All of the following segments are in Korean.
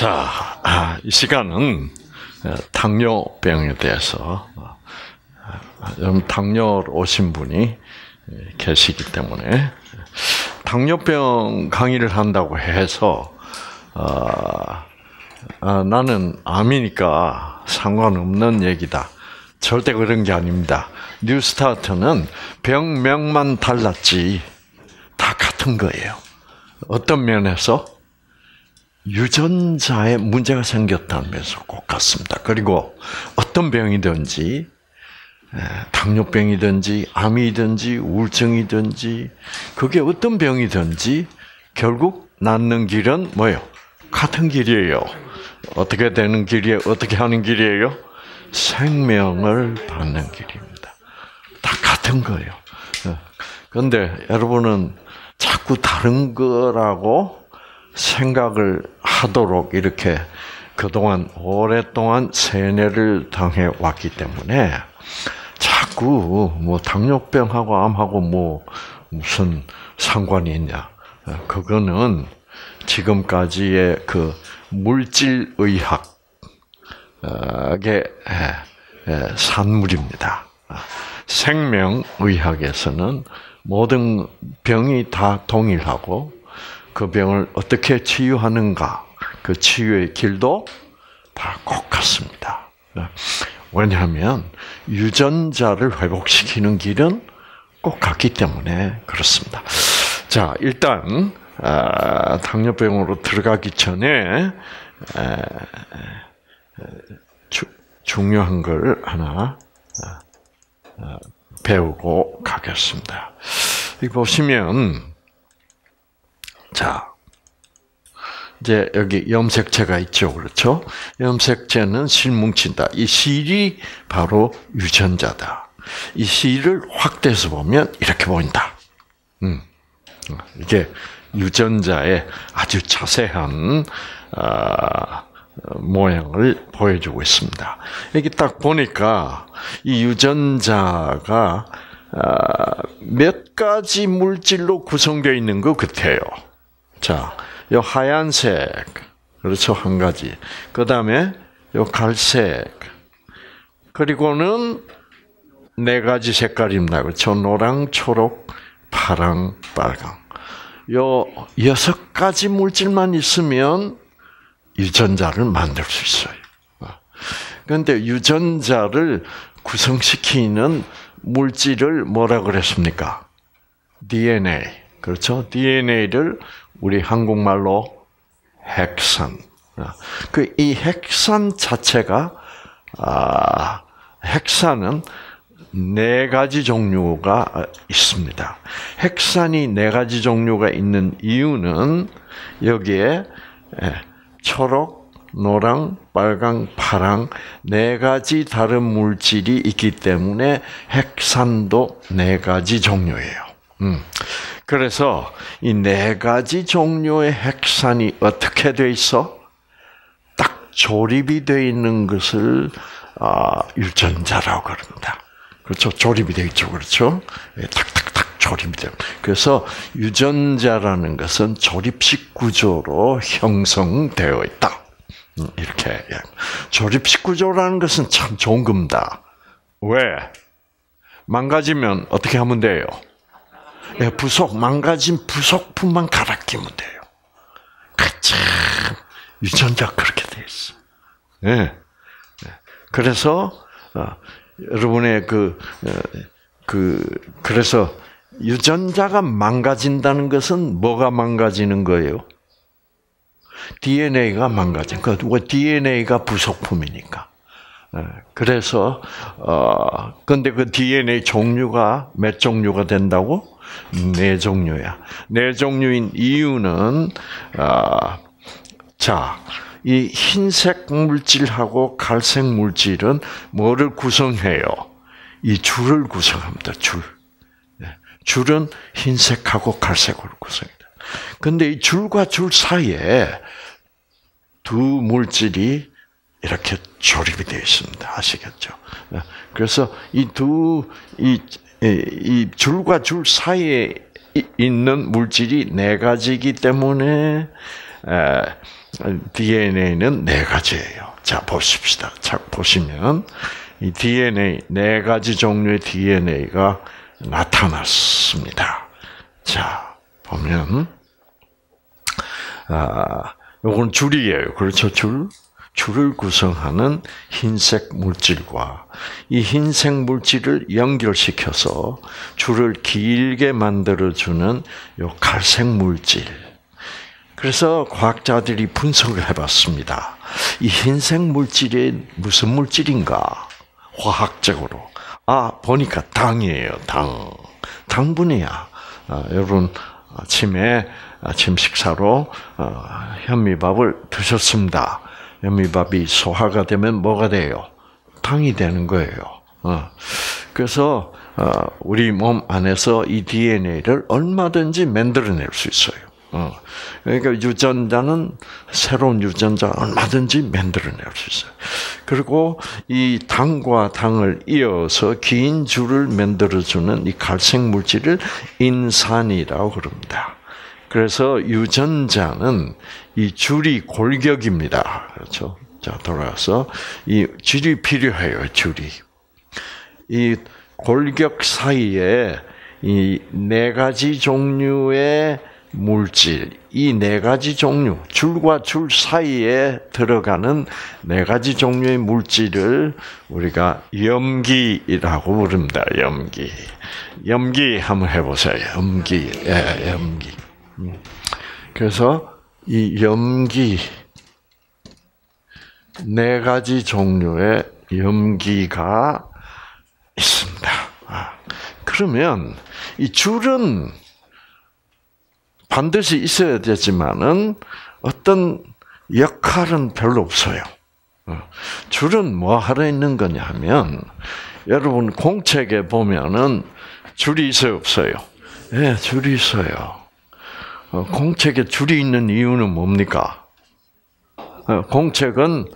자, 아, 이 시간은 어, 당뇨병에 대해서 어, 어, 당뇨 오신 분이 계시기 때문에 당뇨병 강의를 한다고 해서 아, 아, 나는 암이니까 상관없는 얘기다. 절대 그런 게 아닙니다. 뉴스타트는 병명만 달랐지 다 같은 거예요. 어떤 면에서 유전자에 문제가 생겼다면서 꼭 같습니다. 그리고 어떤 병이든지 당뇨병이든지 암이든지 우울증이든지 그게 어떤 병이든지 결국 낫는 길은 뭐예요? 같은 길이에요. 어떻게 되는 길이에요? 어떻게 하는 길이에요? 생명을 받는 길입니다. 다 같은 거예요. 그런데 여러분은 자꾸 다른 거라고 생각을 하도록 이렇게 그동안 오랫동안 세뇌를 당해 왔기 때문에 자꾸 뭐 당뇨병하고 암하고 뭐 무슨 상관이 있냐. 그거는 지금까지의 그 물질 의학의 산물입니다. 생명의학에서는 모든 병이 다 동일하고 그 병을 어떻게 치유하는가, 그 치유의 길도 다 꼭 같습니다. 왜냐하면 유전자를 회복시키는 길은 꼭 같기 때문에 그렇습니다. 자, 일단 아, 당뇨병으로 들어가기 전에 주, 중요한 걸 하나 아, 아, 배우고 가겠습니다. 여기 보시면 자, 이제 여기 염색체가 있죠. 그렇죠? 염색체는 실 뭉친다. 이 실이 바로 유전자다. 이 실을 확대해서 보면 이렇게 보인다. 음. 이게 유전자의 아주 자세한 어, 모양을 보여주고 있습니다. 여기 딱 보니까 이 유전자가 어, 몇 가지 물질로 구성되어 있는 것 같아요. 자, 요 하얀색 그렇죠 한 가지. 그 다음에 요 갈색 그리고는 네 가지 색깔입니다. 그렇죠 노랑, 초록, 파랑, 빨강. 요 여섯 가지 물질만 있으면 유전자를 만들 수 있어요. 그런데 유전자를 구성시키는 물질을 뭐라 그랬습니까? DNA. 그렇죠? DNA를 우리 한국말로 핵산. 그 이 핵산 자체가 아, 핵산은 네 가지 종류가 있습니다. 핵산이 네 가지 종류가 있는 이유는 여기에 예, 초록, 노랑, 빨강, 파랑 네 가지 다른 물질이 있기 때문에 핵산도 네 가지 종류예요. 음. 그래서 이 네 가지 종류의 핵산이 어떻게 돼 있어? 딱 조립이 되어 있는 것을 아, 유전자라고 그럽니다. 그렇죠? 조립이 되어 있죠, 그렇죠? 예, 탁탁탁 조립이 돼요. 그래서 유전자라는 것은 조립식 구조로 형성되어 있다. 음, 이렇게 예. 조립식 구조라는 것은 참 좋은 겁니다. 왜? 망가지면 어떻게 하면 돼요? 예, 부속 망가진 부속품만 갈아 끼면 돼요. 참 유전자 그렇게 돼 있어. 예. 예. 그래서 어, 여러분의 그, 어, 그, 그래서 유전자가 망가진다는 것은 뭐가 망가지는 거예요? DNA가 망가진 거. 왜 DNA가 부속품이니까. 예, 그래서 어 근데 그 DNA 종류가 몇 종류가 된다고? 네 종류야. 네 종류인 이유는 아 자, 이 흰색 물질하고 갈색 물질은 뭐를 구성해요? 이 줄을 구성합니다. 줄. 네. 줄은 흰색하고 갈색으로 구성합니다. 근데 이 줄과 줄 사이에 두 물질이 이렇게 조립이 되어 있습니다. 아시겠죠? 네. 그래서 이 두, 이, 이 줄과 줄 사이에 있는 물질이 네 가지이기 때문에 DNA는 네 가지예요. 자, 보십시다. 자, 보시면 이 DNA 네 가지 종류의 DNA가 나타났습니다. 자, 보면 아, 요건 줄이에요. 그렇죠? 줄. 줄을 구성하는 흰색 물질과 이 흰색 물질을 연결시켜서 줄을 길게 만들어주는 요 갈색 물질. 그래서 과학자들이 분석을 해봤습니다. 이 흰색 물질이 무슨 물질인가? 화학적으로. 아, 보니까 당이에요, 당. 당분이야. 아, 여러분, 아침에 아침 식사로 어, 현미밥을 드셨습니다. 현미밥이 소화가 되면 뭐가 돼요? 당이 되는 거예요. 어. 그래서 어, 우리 몸 안에서 이 DNA를 얼마든지 만들어낼 수 있어요. 어. 그러니까 유전자는 새로운 유전자 얼마든지 만들어낼 수 있어요. 그리고 이 당과 당을 이어서 긴 줄을 만들어주는 이 갈색 물질을 인산이라고 그럽니다. 그래서 유전자는 이 줄이 골격입니다. 그렇죠? 자, 돌아와서 이 줄이 필요해요, 줄이. 이 골격 사이에 이 네 가지 종류의 물질, 이 네 가지 종류, 줄과 줄 사이에 들어가는 네 가지 종류의 물질을 우리가 염기라고 부릅니다. 염기. 염기 한번 해보세요. 염기. 예, 염기. 그래서 이 염기 네 가지 종류의 염기가 있습니다. 아, 그러면 이 줄은 반드시 있어야 되지만은 어떤 역할은 별로 없어요. 어, 줄은 뭐 하러 있는 거냐 하면 여러분 공책에 보면은 줄이 있어요 없어요? 예, 네, 줄이 있어요. 어, 공책에 줄이 있는 이유는 뭡니까? 어, 공책은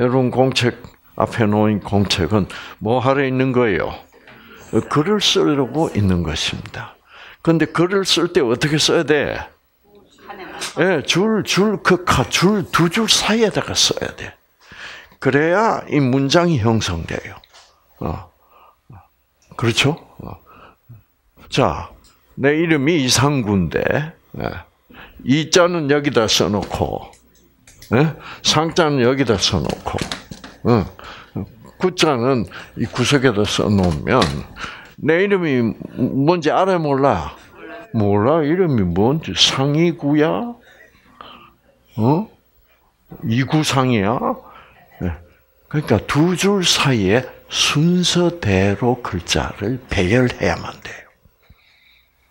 여러분 공책 앞에 놓인 공책은 뭐 하러 있는 거예요? 어, 글을 쓰려고 있는 것입니다. 근데 글을 쓸 때 어떻게 써야 돼? 예, 줄, 줄, 그, 줄, 두 줄 사이에다가 써야 돼. 그래야 이 문장이 형성돼요. 어. 그렇죠? 어. 자, 내 이름이 이상구인데, 예. 이 자는 여기다 써놓고 예? 상자는 여기다 써놓고 예. 구자는 이 구석에다 써놓으면 내 이름이 뭔지 알아 몰라? 몰라 이름이 뭔지 상이구야? 어? 이구상이야? 그러니까 두 줄 사이에 순서대로 글자를 배열해야만 돼요.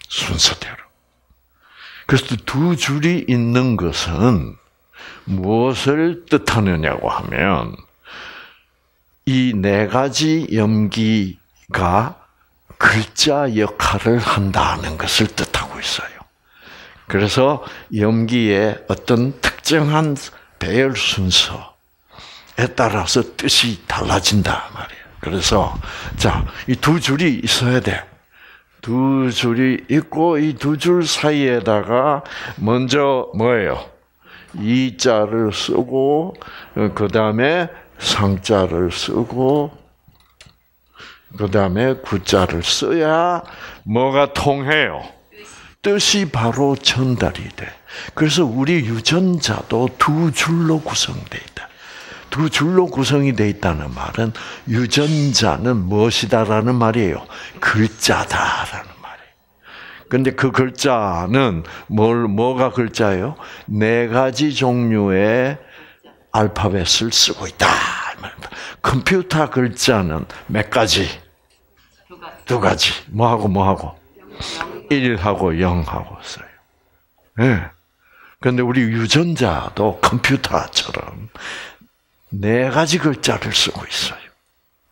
순서대로. 그래서 두 줄이 있는 것은 무엇을 뜻하느냐고 하면 이 네 가지 염기가 글자 역할을 한다는 것을 뜻하고 있어요. 그래서 염기의 어떤 특정한 배열 순서에 따라서 뜻이 달라진다 말이에요. 그래서 자, 이 두 줄이 있어야 돼. 두 줄이 있고 이 두 줄 사이에다가 먼저 뭐예요? 이 자를 쓰고 그 다음에 상자를 쓰고 그 다음에 구자를 써야 뭐가 통해요? 뜻이 바로 전달이 돼. 그래서 우리 유전자도 두 줄로 있다. 두 줄로 구성이 되어 있다는 말은 유전자는 무엇이다라는 말이에요. 글자다라는 말이에요. 근데 그 글자는 뭘 뭐가 글자예요? 네 가지 종류의 알파벳을 쓰고 있다. 컴퓨터 글자는 몇 가지? 두 가지. 뭐하고 뭐하고? 1하고 0하고 써요. 예. 네. 근데 우리 유전자도 컴퓨터처럼 네 가지 글자를 쓰고 있어요.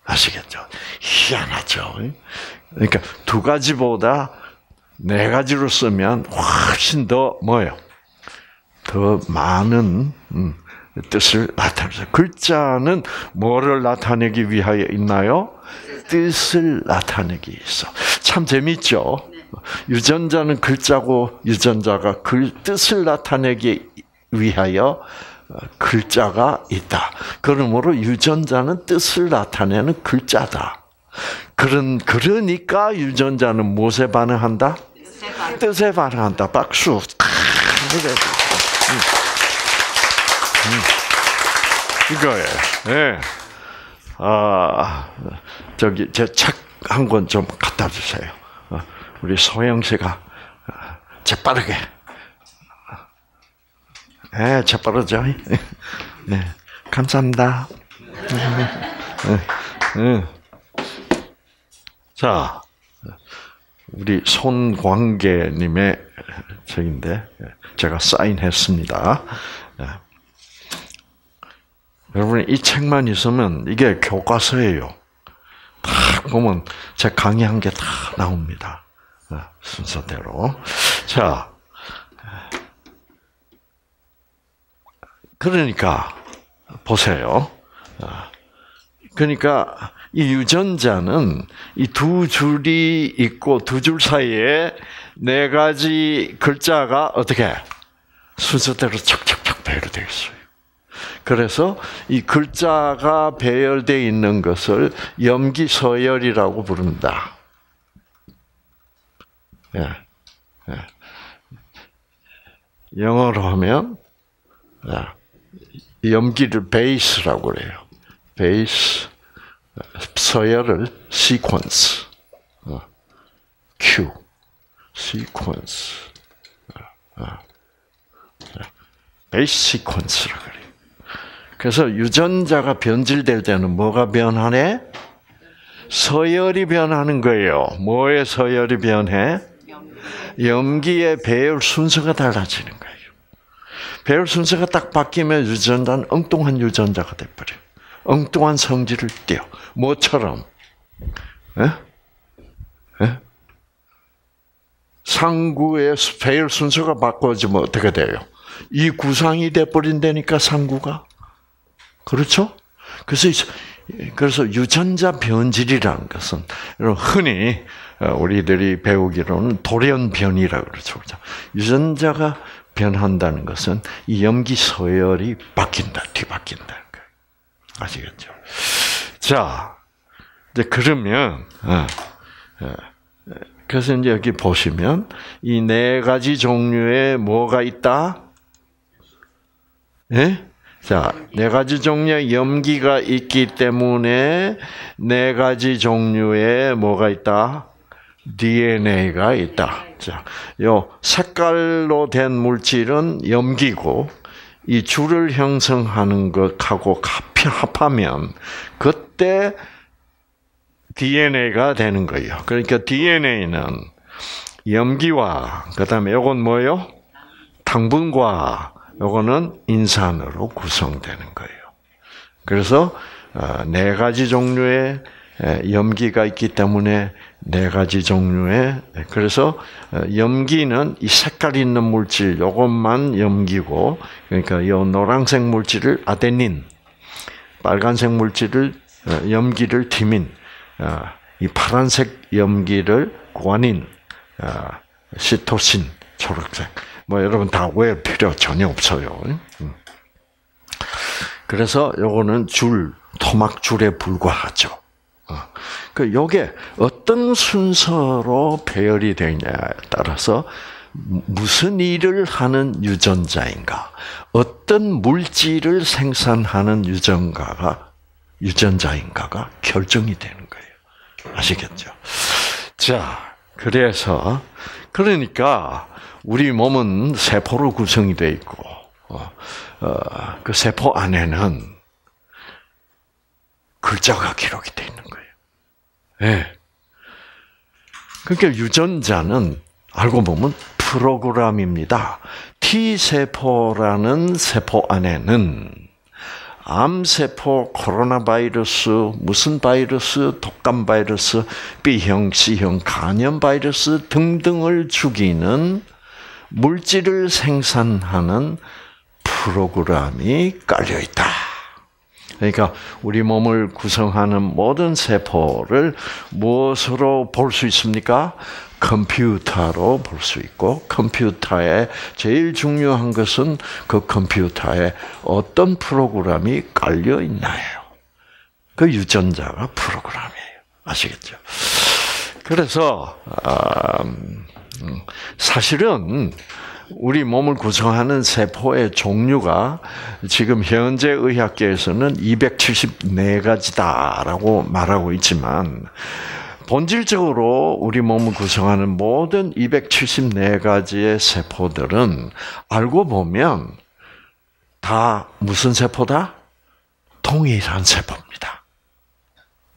아시겠죠? 희한하죠. 그러니까 두 가지보다 네 가지로 쓰면 훨씬 더 뭐요? 더 많은 음, 뜻을 나타내죠. 글자는 뭐를 나타내기 위하여 있나요? 뜻을 나타내기 있어. 참 재밌죠? 유전자는 글자고 유전자가 글 뜻을 나타내기 위하여 어, 글자가 있다. 그러므로 유전자는 뜻을 나타내는 글자다. 그런 그러니까 유전자는 무엇에 반응한다? 뜻에 반응한다. 박수. 그래. 이거예요. 네. 아 저기 제 책 한 권 좀 갖다 주세요. 어, 우리 소영 씨가 어, 재빠르게. 네, 재빠르죠. 네, 감사합니다. 네, 자, 우리 손광계님의 책인데 제가 사인했습니다. 여러분 이 책만 있으면 이게 교과서예요. 딱 보면 제 강의한 게 다 나옵니다. 어, 순서대로. 자, 그러니까 보세요. 어, 그러니까 이 유전자는 이 두 줄이 있고 두 줄 사이에 네 가지 글자가 어떻게 순서대로 척척척 배열되어 있어요. 그래서 이 글자가 배열되어 있는 것을 염기 서열이라고 부릅니다. 예. 예. 영어로 하면 예. 염기를 베이스라고 그래요. 베이스 서열을 시퀀스 어. Q 시퀀스 베이스 시퀀스라 그래요. 그래서 유전자가 변질될 때는 뭐가 변하네? 서열이 변하는 거예요. 뭐의 서열이 변해? 염기의 배열 순서가 달라지는 거예요. 배열 순서가 딱 바뀌면 유전자는 엉뚱한 유전자가 돼버려. 엉뚱한 성질을 띄어. 뭐처럼? 에? 에? 상구의 배열 순서가 바꿔지면 어떻게 돼요? 이 구상이 돼버린다니까 상구가. 그렇죠? 그래서 그래서 유전자 변질이라는 것은 흔히 어, 우리들이 배우기로는 돌연변이라고 그러죠. 유전자가 변한다는 것은 이 염기 서열이 바뀐다, 뒤바뀐다는 거예요. 아시겠죠? 자, 이제 그러면 어, 어, 그래서 이제 여기 보시면 이 네 가지 종류의 뭐가 있다? 예? 자, 네 가지 종류의 염기가 있기 때문에 네 가지 종류의 뭐가 있다? DNA가 있다. 자, 요 색깔로 된 물질은 염기고 이 줄을 형성하는 것하고 합하면 그때 DNA가 되는 거예요. 그러니까 DNA는 염기와 그다음에 요건 뭐요? 당분과 요거는 인산으로 구성되는 거예요. 그래서 어, 네 가지 종류의 염기가 있기 때문에 네 가지 종류의 그래서 어, 염기는 이 색깔 있는 물질 요것만 염기고 그러니까 요 노란색 물질을 아데닌, 빨간색 물질을 어, 염기를 티민, 이 파란색 염기를 구아닌, 시토신, 초록색. 뭐 여러분 다 외울 필요 전혀 없어요. 음. 그래서 요거는 줄, 토막 줄에 불과하죠. 어. 그 요게 어떤 순서로 배열이 되냐에 따라서 무슨 일을 하는 유전자인가, 어떤 물질을 생산하는 유전가가 유전자인가가 결정이 되는 거예요. 아시겠죠? 자, 그래서 그러니까 우리 몸은 세포로 구성이 되어 있고 어, 어, 그 세포 안에는 글자가 기록이 되어 있는 거 네. 그러니까 유전자는 알고 보면 프로그램입니다. T 세포라는 세포 안에는 암세포, 코로나 바이러스, 무슨 바이러스, 독감 바이러스, B형, C형, 간염 바이러스 등등을 죽이는 물질을 생산하는 프로그램이 깔려 있다. 그러니까 우리 몸을 구성하는 모든 세포를 무엇으로 볼 수 있습니까? 컴퓨터로 볼 수 있고 컴퓨터에 제일 중요한 것은 그 컴퓨터에 어떤 프로그램이 깔려 있나요? 그 유전자가 프로그램이에요. 아시겠죠? 그래서 음, 사실은 우리 몸을 구성하는 세포의 종류가 지금 현재 의학계에서는 274가지다라고 말하고 있지만 본질적으로 우리 몸을 구성하는 모든 274가지의 세포들은 알고 보면 다 무슨 세포다? 동일한 세포입니다.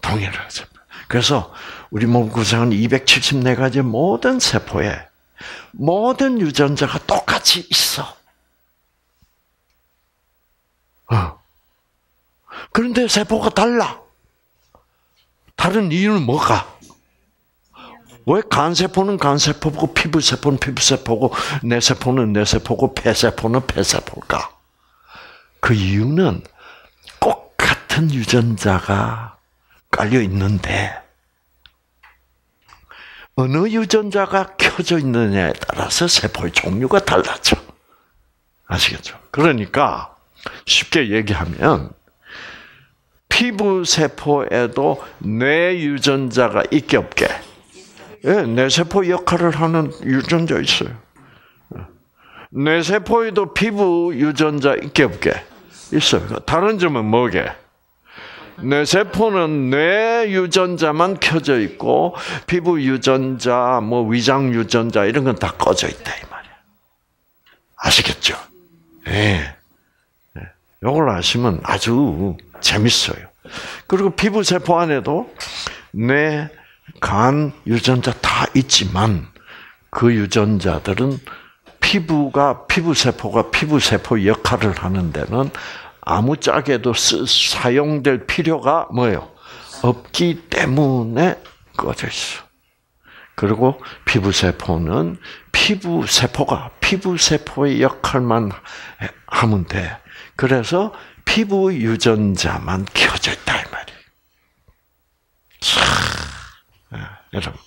동일한 세포. 그래서 우리 몸 구성하는 274가지 모든 세포에 모든 유전자가 똑같이 있어. 어. 그런데 세포가 달라. 다른 이유는 뭐가? 왜 간세포는 간세포고 피부세포는 피부세포고 뇌세포는 뇌세포고 폐세포는 폐세포일까? 그 이유는 똑같은 유전자가 깔려 있는데 어느 유전자가 켜져 있느냐에 따라서 세포의 종류가 달라져. 아시겠죠? 그러니까 쉽게 얘기하면 피부 세포에도 뇌 유전자가 있게 없게 예, 뇌세포 역할을 하는 유전자 있어요. 뇌세포에도 피부 유전자 있게 없게 있어요. 다른 점은 뭐게? 뇌세포는 뇌 유전자만 켜져 있고 피부 유전자, 뭐 위장 유전자 이런 건 다 꺼져 있다 이 말이야. 아시겠죠? 예. 네. 이걸 아시면 아주 재밌어요. 그리고 피부 세포 안에도 뇌, 간 유전자 다 있지만 그 유전자들은 피부가 피부 세포가 피부 세포 역할을 하는 데는 아무짝에도 사용될 필요가 뭐예요? 없기 때문에 꺼져 있어. 그리고 피부 세포는 피부 세포가 피부 세포의 역할만 하면 돼. 그래서 피부 유전자만 켜져 있다 이 말이에요. 참, 네, 여러분.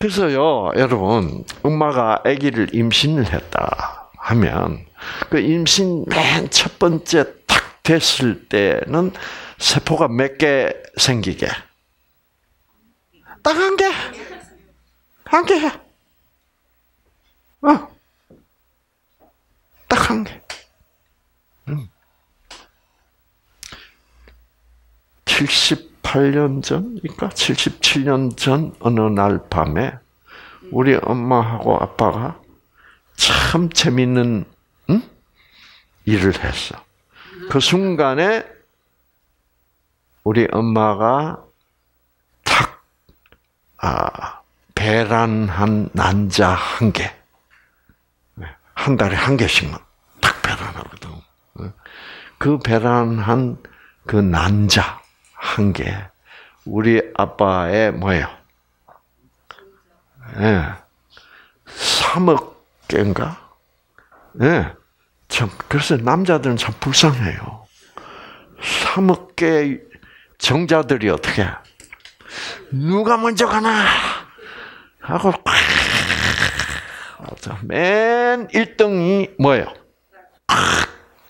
그래서요, 여러분, 엄마가 아기를 임신을 했다 하면 그 임신 맨 첫 번째 탁 됐을 때는 세포가 몇 개 생기게? 딱 한 개. 한 개. 어. 딱 한 개. 음. 78년 전니까 77년 전 어느 날 밤에 우리 엄마하고 아빠가 참 재밌는 응? 일을 했어. 그 순간에 우리 엄마가 탁 아, 배란한 난자 한 개, 네, 한 달에 한 개씩만 탁 배란하거든. 그 배란한 그 난자 한 개, 우리 아빠의 뭐예요? 예. 네. 3억 개인가? 예. 네. 참, 그래서 남자들은 참 불쌍해요. 3억 개 정자들이 어떻게, 누가 먼저 가나? 하고, 맨 1등이 뭐예요?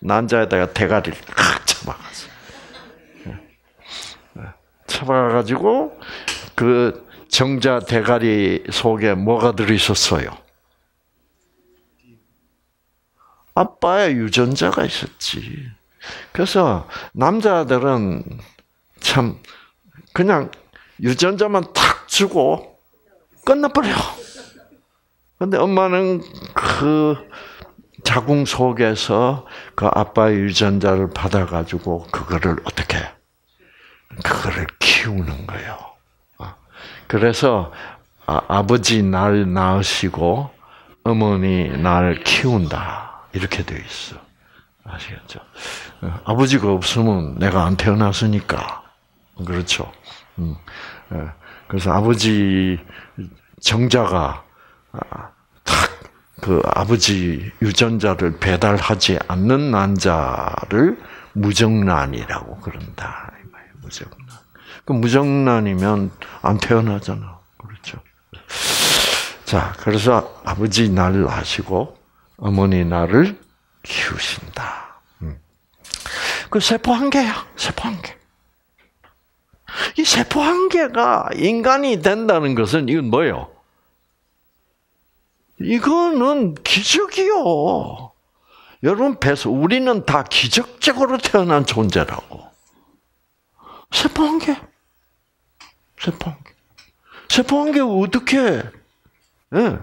난자에다가 대가리를 쳐박았어. 쳐박아가지고, 그 정자 대가리 속에 뭐가 들어있었어요? 아빠의 유전자가 있었지. 그래서 남자들은 참 그냥 유전자만 탁 주고 끝나버려. 근데 엄마는 그 자궁 속에서 그 아빠의 유전자를 받아가지고 그거를 어떻게 그거를 키우는 거예요. 어. 그래서 아, 버지 날 낳으시고 어머니 날 키운다. 이렇게 되어 있어. 아시겠죠? 어, 아버지가 없으면 내가 안 태어났으니까. 그렇죠. 음, 예. 그래서 아버지 정자가 탁그 아, 아버지 유전자를 배달하지 않는 난자를 무정란이라고 그런다. 무정란. 그 무정란이면 안 태어나잖아. 그렇죠. 자, 그래서 아버지 나를 낳으시고 어머니 나를 키우신다. 음. 그 세포 한 개야. 세포 한 개. 이 세포 한 개가 인간이 된다는 것은 이건 뭐예요? 이거는 기적이요. 여러분 뱃속 우리는 다 기적적으로 태어난 존재라고. 세포 한 개. 세포 한 개. 세포 한 개 어떻게? 예.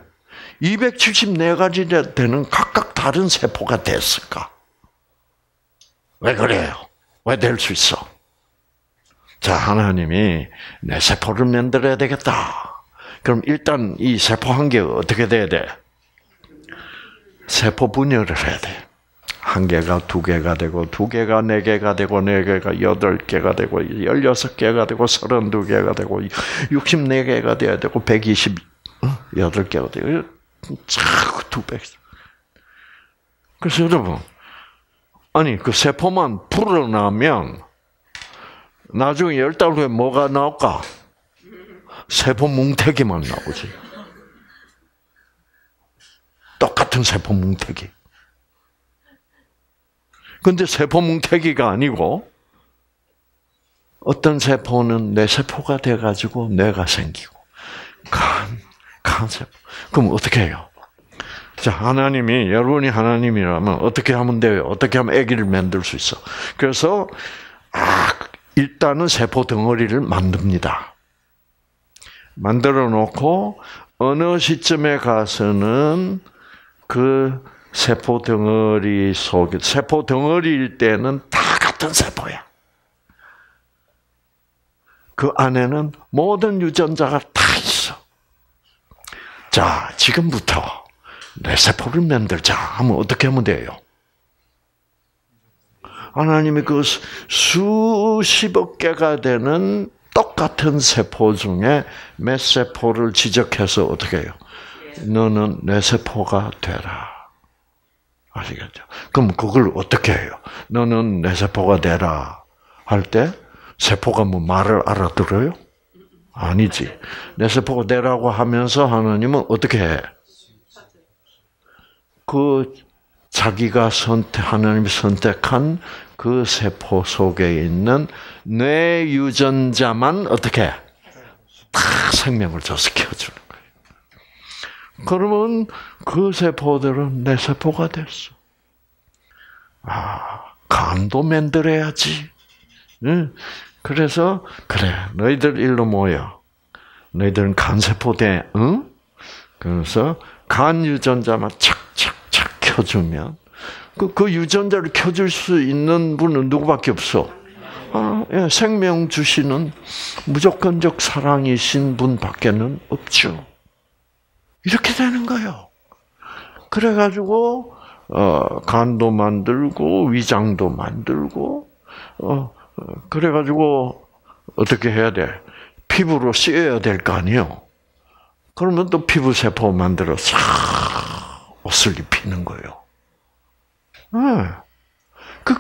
274가지 되는 각각 다른 세포가 됐을까? 왜 그래요? 왜 될 수 있어? 자, 하나님이 내 세포를 만들어야 되겠다. 그럼 일단 이 세포 한 개 어떻게 돼야 돼? 세포 분열을 해야 돼. 한 개가 두 개가 되고, 두 개가 네 개가 되고, 네 개가 여덟 개가 되고, 열여섯 개가 되고, 서른두 개가 되고, 육십네 개가 돼야 되고, 백이십 여덟 개가 되고, 쫙두 배. 그래서 여러분, 아니, 그 세포만 불어나면, 나중에 열 달 후에 뭐가 나올까? 세포 뭉태기만 나오지. 똑같은 세포 뭉태기. 근데 세포 뭉태기가 아니고 어떤 세포는 내 세포가 돼가지고 뇌가 생기고 간, 간세포. 그럼 어떻게 해요? 자, 하나님이, 여러분이 하나님이라면 어떻게 하면 돼요? 어떻게 하면 아기를 만들 수 있어? 그래서, 아, 일단은 세포 덩어리를 만듭니다. 만들어 놓고, 어느 시점에 가서는 그 세포 덩어리 속에 세포 덩어리일 때는 다 같은 세포야. 그 안에는 모든 유전자가 다. 자, 지금부터 내 세포를 만들자 하면 어떻게 하면 돼요? 하나님이 그 수십억 개가 되는 똑같은 세포 중에 몇 세포를 지적해서 어떻게 해요? 너는 내 세포가 되라. 아시겠죠? 그럼 그걸 어떻게 해요? 너는 내 세포가 되라. 할 때, 세포가 뭐 말을 알아들어요? 아니지. 내 세포가 되라고 하면서 하나님은 어떻게 해? 그 자기가 선택, 하나님이 선택한 그 세포 속에 있는 뇌 유전자만 어떻게 다 생명을 키워주는 거예요. 그러면 그 세포들은 내 세포가 됐어. 아, 간도 만들어야지. 응? 그래서 그래 너희들 일로 모여. 너희들은 간세포 돼, 응? 그래서 간 유전자만 착착착 켜주면 그, 그 유전자를 켜줄 수 있는 분은 누구밖에 없어. 아, 예, 생명 주시는 무조건적 사랑이신 분밖에는 없죠. 이렇게 되는 거예요. 그래가지고 어, 간도 만들고 위장도 만들고 어, 그래가지고 어떻게 해야 돼? 피부로 씌어야 될 거 아니에요. 그러면 또 피부 세포 만들어 싹 옷을 입히는 거예요. 네. 그,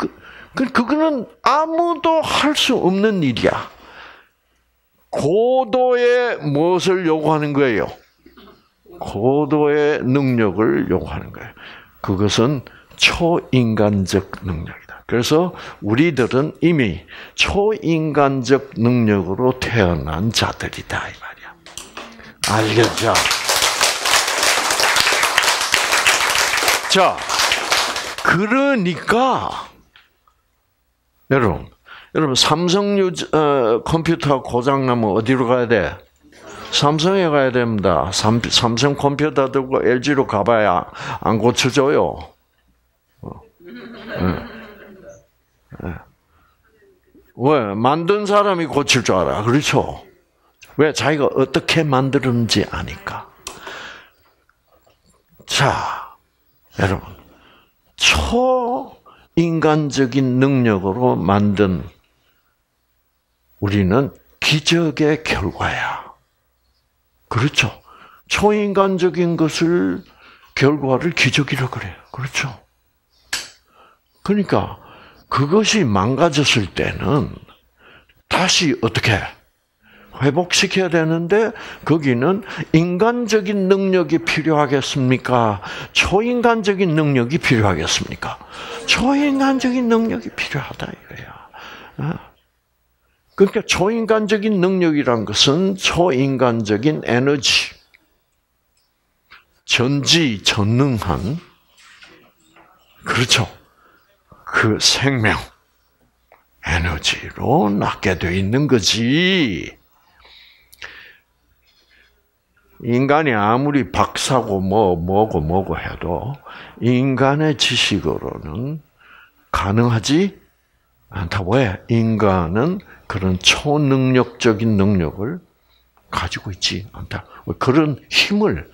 그, 그거는 아무도 할 수 없는 일이야. 고도의 무엇을 요구하는 거예요? 고도의 능력을 요구하는 거예요. 그것은 초인간적 능력이다. 그래서 우리들은 이미 초인간적 능력으로 태어난 자들이다 이 말이야. 알겠죠? 자, 그러니까 여러분, 여러분 삼성 유 어, 컴퓨터 고장 나면 어디로 가야 돼? 삼성에 가야 됩니다. 삼, 삼성 컴퓨터 들고 LG로 가봐야 안 고쳐줘요. 어. 네. 네. 왜? 만든 사람이 고칠 줄 알아. 그렇죠? 왜? 자기가 어떻게 만들었는지 아니까. 자, 여러분. 초인간적인 능력으로 만든 우리는 기적의 결과야. 그렇죠. 초인간적인 것을 결과를 기적이라고 그래요. 그렇죠. 그러니까 그것이 망가졌을 때는 다시 어떻게 회복시켜야 되는데 거기는 인간적인 능력이 필요하겠습니까? 초인간적인 능력이 필요하겠습니까? 초인간적인 능력이 필요하다 이거야. 어? 그러니까 초인간적인 능력이란 것은 초인간적인 에너지, 전지 전능한 그렇죠. 그 생명 에너지로 낳게 돼 있는 거지. 인간이 아무리 박사고 뭐 뭐고 뭐고 해도 인간의 지식으로는 가능하지 않다. 왜? 인간은 그런 초능력적인 능력을 가지고 있지 않다. 그런 힘을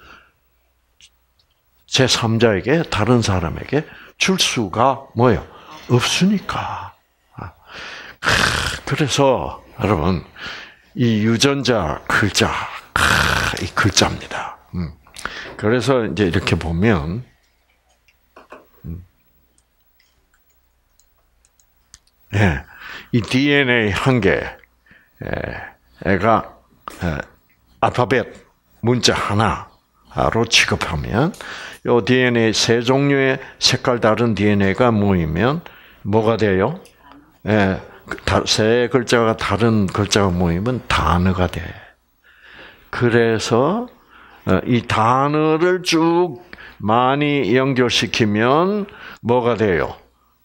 제 3자에게 다른 사람에게 줄 수가 뭐예요? 없으니까. 아, 그래서 여러분 이 유전자 글자 이 글자입니다. 음. 그래서 이제 이렇게 보면 음. 예, 이 DNA 한 개, 애가 알파벳 문자 하나로 취급하면 요 DNA 세 종류의 색깔 다른 DNA가 모이면 뭐가 돼요? 예, 세 글자가 다른 글자가 모이면 단어가 돼. 그래서 어, 이 단어를 쭉 많이 연결시키면 뭐가 돼요?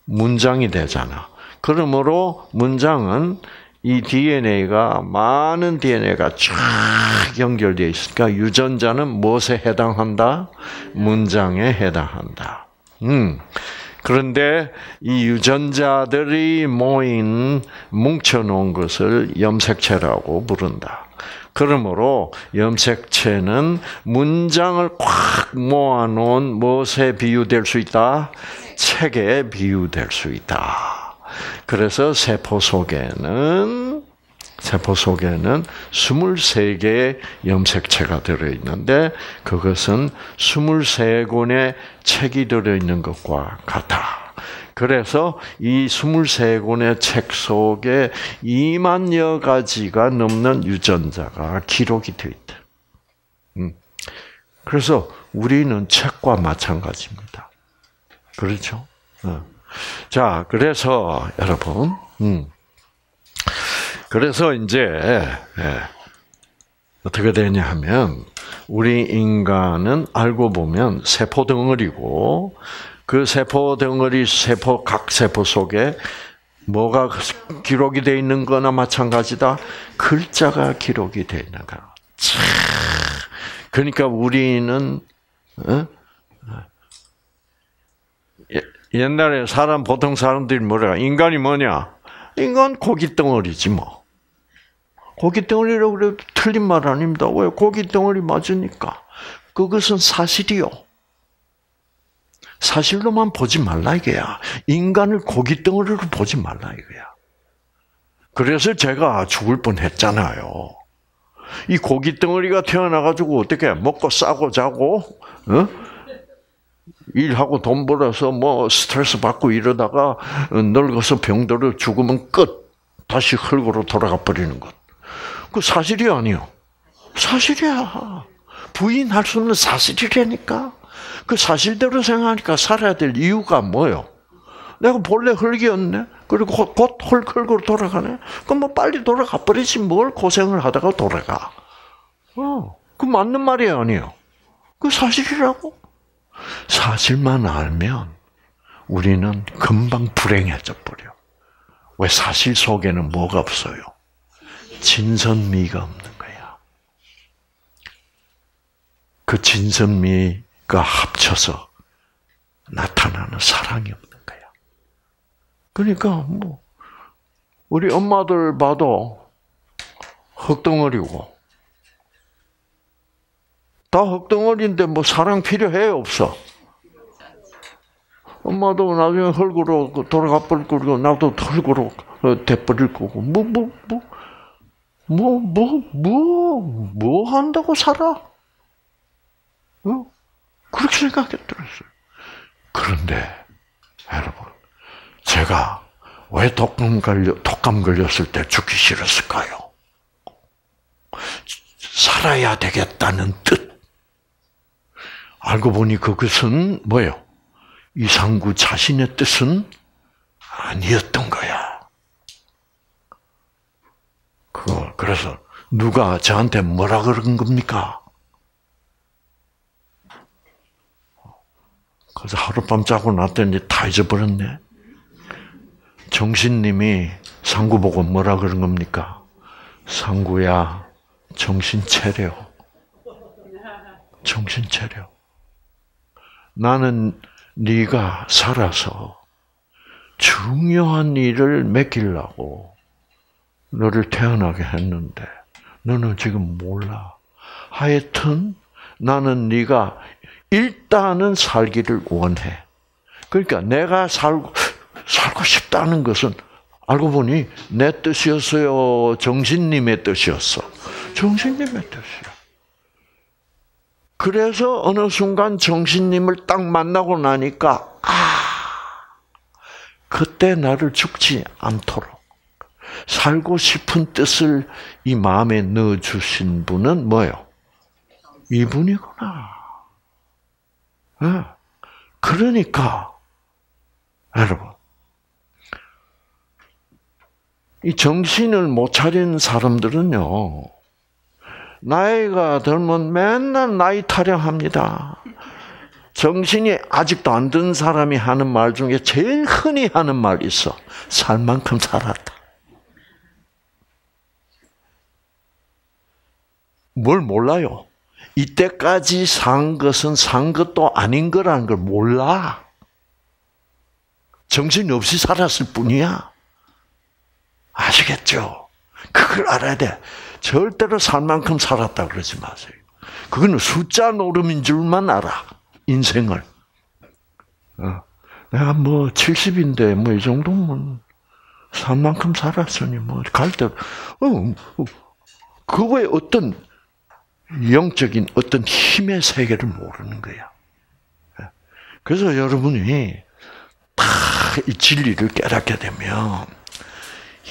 문장이 되잖아. 그러므로 문장은 이 DNA가 많은 DNA가 쫙 연결되어 있으니까 유전자는 무엇에 해당한다? 문장에 해당한다. 음. 그런데 이 유전자들이 모인 뭉쳐놓은 것을 염색체라고 부른다. 그러므로 염색체는 문장을 꽉 모아놓은 무엇에 비유될 수 있다? 책에 비유될 수 있다. 그래서 세포 속에는 세포 속에는 23개의 염색체가 들어 있는데 그것은 23권의 책이 들어 있는 것과 같아. 그래서 이 23권의 책 속에 2만여 가지가 넘는 유전자가 기록이 되어 있다. 음. 그래서 우리는 책과 마찬가지입니다. 그렇죠? 어. 자, 그래서 여러분, 음. 그래서 이제 예, 어떻게 되냐 하면 우리 인간은 알고 보면 세포 덩어리고 그 세포 덩어리 세포 각 세포 속에 뭐가 기록이 되어 있는 거나 마찬가지다. 글자가 기록이 되어 있는 거. 그러니까 우리는 어? 옛날에 사람 보통 사람들이 뭐라 인간이 뭐냐? 인간 고기 덩어리지 뭐. 고기 덩어리라고 그래도 틀린 말 아닙니다. 왜 고기 덩어리 맞으니까. 그것은 사실이요. 사실로만 보지 말라 이거야. 인간을 고기 덩어리로 보지 말라 이거야. 그래서 제가 죽을 뻔 했잖아요. 이 고기 덩어리가 태어나가지고 어떻게 먹고 싸고 자고, 어? 일하고 돈 벌어서 뭐 스트레스 받고 이러다가 늙어서 병들어 죽으면 끝. 다시 흙으로 돌아가 버리는 것. 그 사실이 아니요. 사실이야. 부인할 수 없는 사실이라니까. 그 사실대로 생각하니까 살아야 될 이유가 뭐요? 내가 본래 흙이었네. 그리고 곧 흙, 흙으로 돌아가네. 그럼 뭐 빨리 돌아가 버리지 뭘 고생을 하다가 돌아가. 어, 그 맞는 말이 아니에요. 그 사실이라고. 사실만 알면 우리는 금방 불행해져 버려. 왜 사실 속에는 뭐가 없어요? 진선미가 없는 거야. 그 진선미 가 합쳐서 나타나는 사랑이 없는 거야. 그러니까 뭐 우리 엄마들 봐도 흙덩어리고 다 흙덩어리인데 뭐 사랑 필요해 없어. 엄마도 나중에 흙으로 돌아가 버릴 거고 나도 흙으로 돼버릴 거고 뭐 뭐 뭐 뭐 뭐 뭐 뭐 한다고 살아? 어? 그렇게 생각했더랬어요. 그런데 여러분, 제가 왜 독감 걸려, 독감 걸렸을 때 죽기 싫었을까요? 살아야 되겠다는 뜻. 알고 보니 그것은 뭐예요? 이상구 자신의 뜻은 아니었던 거야. 그, 그래서 누가 저한테 뭐라 그런 겁니까? 그래서 하룻밤 자고 났더니 다 잊어버렸네. 정신님이 상구 보고 뭐라 그런 겁니까? 상구야, 정신 차려. 정신 차려. 나는 네가 살아서 중요한 일을 맡기려고 너를 태어나게 했는데 너는 지금 몰라. 하여튼 나는 네가 일단은 살기를 원해. 그러니까 내가 살고 살고 싶다는 것은 알고 보니 내 뜻이었어요. 정신님의 뜻이었어. 정신님의 뜻이야. 그래서 어느 순간 정신님을 딱 만나고 나니까 아 그때 나를 죽지 않도록 살고 싶은 뜻을 이 마음에 넣어 주신 분은 뭐요? 이분이구나. 네. 그러니까 여러분 이 정신을 못 차린 사람들은요 나이가 들면 맨날 나이 타령합니다. 정신이 아직도 안 든 사람이 하는 말 중에 제일 흔히 하는 말이 있어. 살 만큼 살았다. 뭘 몰라요? 이때까지 산 것은 산 것도 아닌 거라는 걸 몰라. 정신이 없이 살았을 뿐이야. 아시겠죠? 그걸 알아야 돼. 절대로 살 만큼 살았다 그러지 마세요. 그거는 숫자 노름인 줄만 알아. 인생을. 어. 내가 뭐 70인데 뭐 이 정도면 살 만큼 살았으니 뭐 갈 때, 어, 어, 그거에 어떤 영적인 어떤 힘의 세계를 모르는 거야. 예. 그래서 여러분이 다 이 진리를 깨닫게 되면,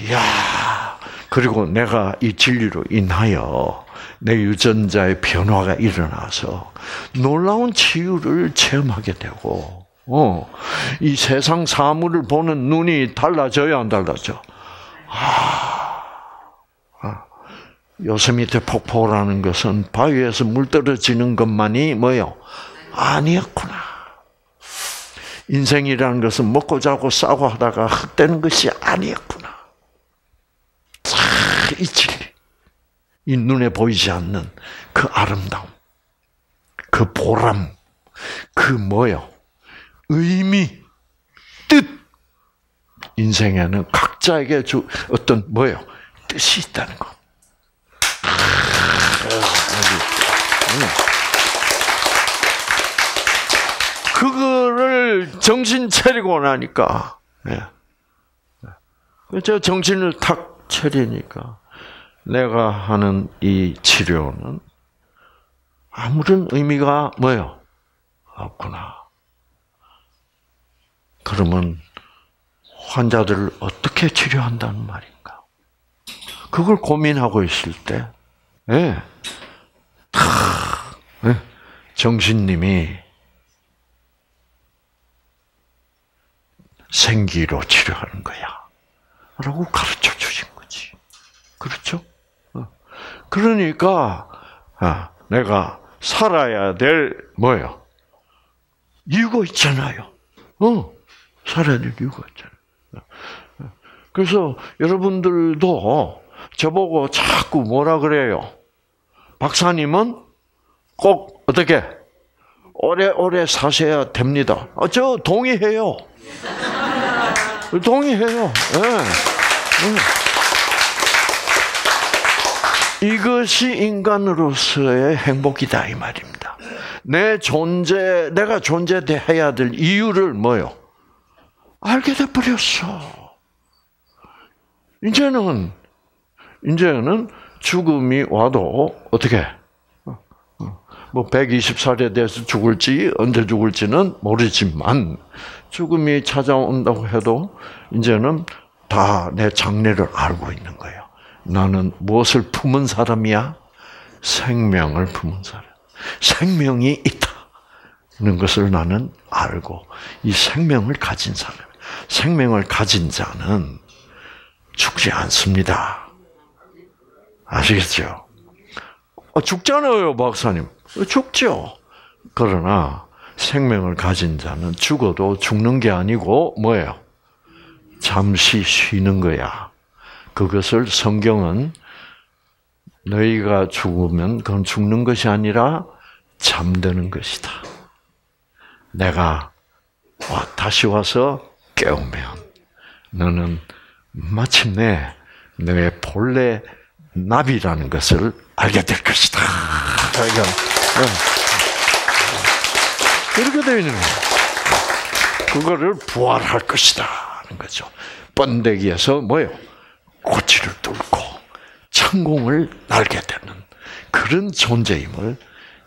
이야, 그리고 내가 이 진리로 인하여 내 유전자의 변화가 일어나서 놀라운 치유를 체험하게 되고, 어, 이 세상 사물을 보는 눈이 달라져야 안 달라져? 아, 아, 요세미테 폭포라는 것은 바위에서 물 떨어지는 것만이 뭐요? 아니었구나. 인생이라는 것은 먹고 자고 싸고 하다가 헛되는 것이 아니었구나. 이 진리, 이 눈에 보이지 않는 그 아름다움, 그 보람, 그 뭐요? 의미, 뜻. 인생에는 각자에게 주 어떤 뭐요? 뜻이 있다는 것. 그거를 정신 차리고 나니까, 예. 저 정신을 탁 차리니까 내가 하는 이 치료는 아무런 의미가 뭐요? 없구나. 그러면 환자들을 어떻게 치료한다는 말인가? 그걸 고민하고 있을 때, 예, 다, 예, 정신님이 생기로 치료하는 거야. 라고 가르쳐 주신 거지. 그렇죠? 어. 그러니까, 아, 내가 살아야 될, 뭐예요? 이유가 있잖아요. 어, 살아야 될 이유가 있잖아요. 어. 그래서 여러분들도 저보고 자꾸 뭐라 그래요? 박사님은 꼭 어떻게 오래오래 사셔야 됩니다. 아, 저 동의해요. 동의해요. 네. 이것이 인간으로서의 행복이다 이 말입니다. 내 존재, 내가 존재해야 될 이유를 뭐요? 알게 돼 버렸어. 이제는 이제는 죽음이 와도 어떻게? 뭐 120살에 대해서 죽을지 언제 죽을지는 모르지만 죽음이 찾아온다고 해도 이제는 다 내 장래를 알고 있는 거예요. 나는 무엇을 품은 사람이야? 생명을 품은 사람. 생명이 있다는 것을 나는 알고 이 생명을 가진 사람. 생명을 가진 자는 죽지 않습니다. 아시겠죠? 아, 죽잖아요, 박사님. 죽죠. 그러나 생명을 가진 자는 죽어도 죽는 게 아니고 뭐예요? 잠시 쉬는 거야. 그것을 성경은 너희가 죽으면 그건 죽는 것이 아니라 잠드는 것이다. 내가 다시 와서 깨우면 너는 마침내 너의 본래 나비라는 것을 알게 될 것이다. 그러니까, 그렇게 되어 있는 거예요. 그거를 부활할 것이다. 하는 거죠. 번데기에서 뭐요? 고치를 뚫고 천공을 날게 되는 그런 존재임을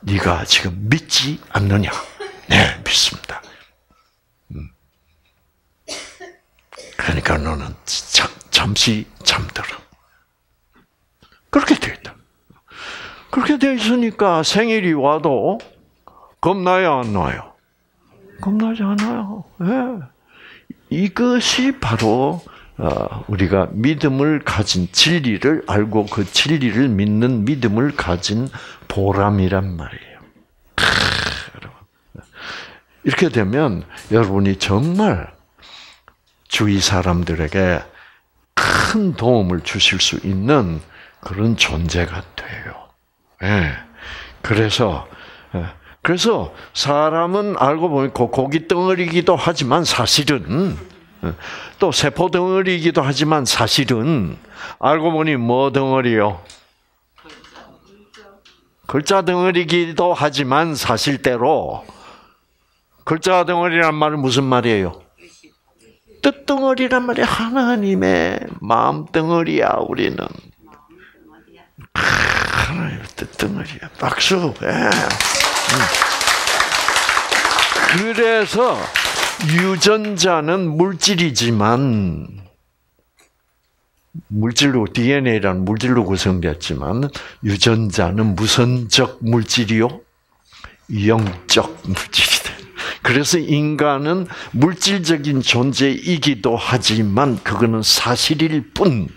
네가 지금 믿지 않느냐? 네, 믿습니다. 음. 그러니까 너는 참, 잠시 잠들어. 그렇게 되어 있다. 그렇게 되어 있으니까 생일이 와도 겁나요, 안 나요? 겁나지 않아요. 네. 이것이 바로 어, 우리가 믿음을 가진 진리를 알고 그 진리를 믿는 믿음을 가진 보람이란 말이에요. 이렇게 되면 여러분이 정말 주위 사람들에게 큰 도움을 주실 수 있는 그런 존재가 돼요. 예. 그래서 예. 그래서 사람은 알고 보면 고기 덩어리기도 하지만 사실은 또 세포 덩어리이기도 하지만 사실은 알고 보니 뭐 덩어리요? 글자 덩어리기도 하지만 사실대로 글자 덩어리란 말은 무슨 말이에요? 뜻 덩어리란 말이 하나님의 마음 덩어리야 우리는. 하나님의 뜻 덩어리야. 박수. 예. 그래서 유전자는 물질이지만 물질로 DNA라는 물질로 구성되었지만 유전자는 무선적 물질이요, 영적 물질이다. 그래서 인간은 물질적인 존재이기도 하지만 그거는 사실일 뿐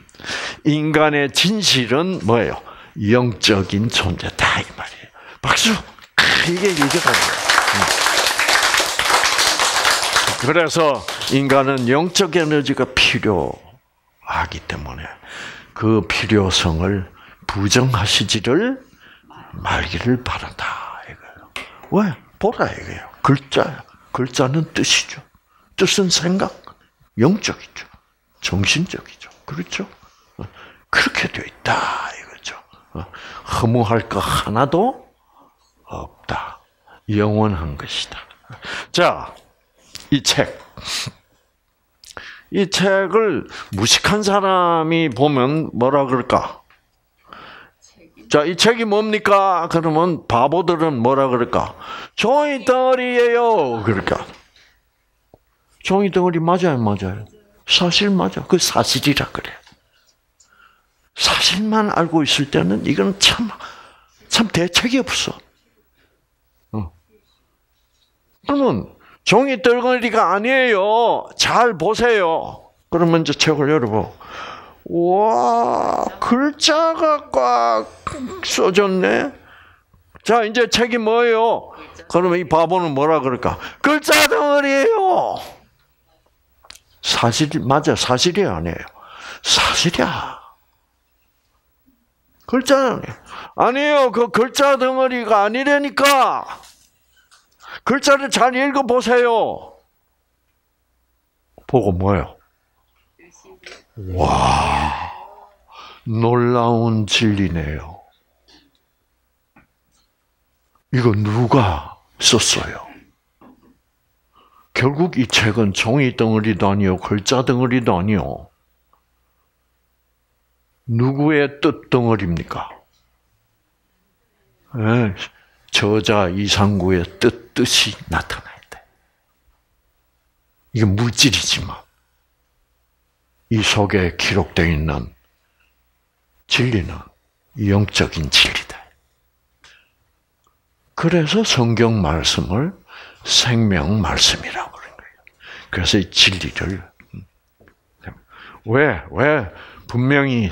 인간의 진실은 뭐예요? 영적인 존재다 이 말이에요. 박수. 이게 이거다. 그래서 인간은 영적 에너지가 필요하기 때문에 그 필요성을 부정하시지를 말기를 바란다 이거예요. 왜? 보라 이거예요. 글자야. 글자는 뜻이죠. 뜻은 생각, 영적이죠. 정신적이죠. 그렇죠? 그렇게 되어 있다 이거죠. 허무할 거 하나도 없다. 영원한 것이다. 자, 이 책. 이 책을 무식한 사람이 보면 뭐라 그럴까? 자, 이 책이 뭡니까? 그러면 바보들은 뭐라 그럴까? 종이 덩어리예요. 그러니까. 종이 덩어리 맞아요, 맞아요. 사실 맞아. 그 사실이라 그래. 사실만 알고 있을 때는 이건 참, 참 대책이 없어. 어. 그러면 종이 덩어리가 아니에요. 잘 보세요. 그러면 이제 책을 열어보. 와, 글자가 꽉 써졌네. 자, 이제 책이 뭐예요? 그러면 이 바보는 뭐라 그럴까? 글자 덩어리예요. 사실 맞아, 사실이 아니에요. 사실이야. 글자 아니에요. 그 글자 덩어리가 아니라니까. 글자를 잘 읽어 보세요. 보고 뭐요? 와, 놀라운 진리네요. 이거 누가 썼어요? 결국 이 책은 종이 덩어리도 아니요, 글자 덩어리도 아니요. 누구의 뜻 덩어리입니까? 네, 저자 이상구의 뜻, 뜻이 나타나야 돼. 이게 물질이지만. 이 속에 기록되어 있는 진리는 영적인 진리다. 그래서 성경 말씀을 생명 말씀이라고 그런 거예요. 그래서 이 진리를 음, 왜, 왜 분명히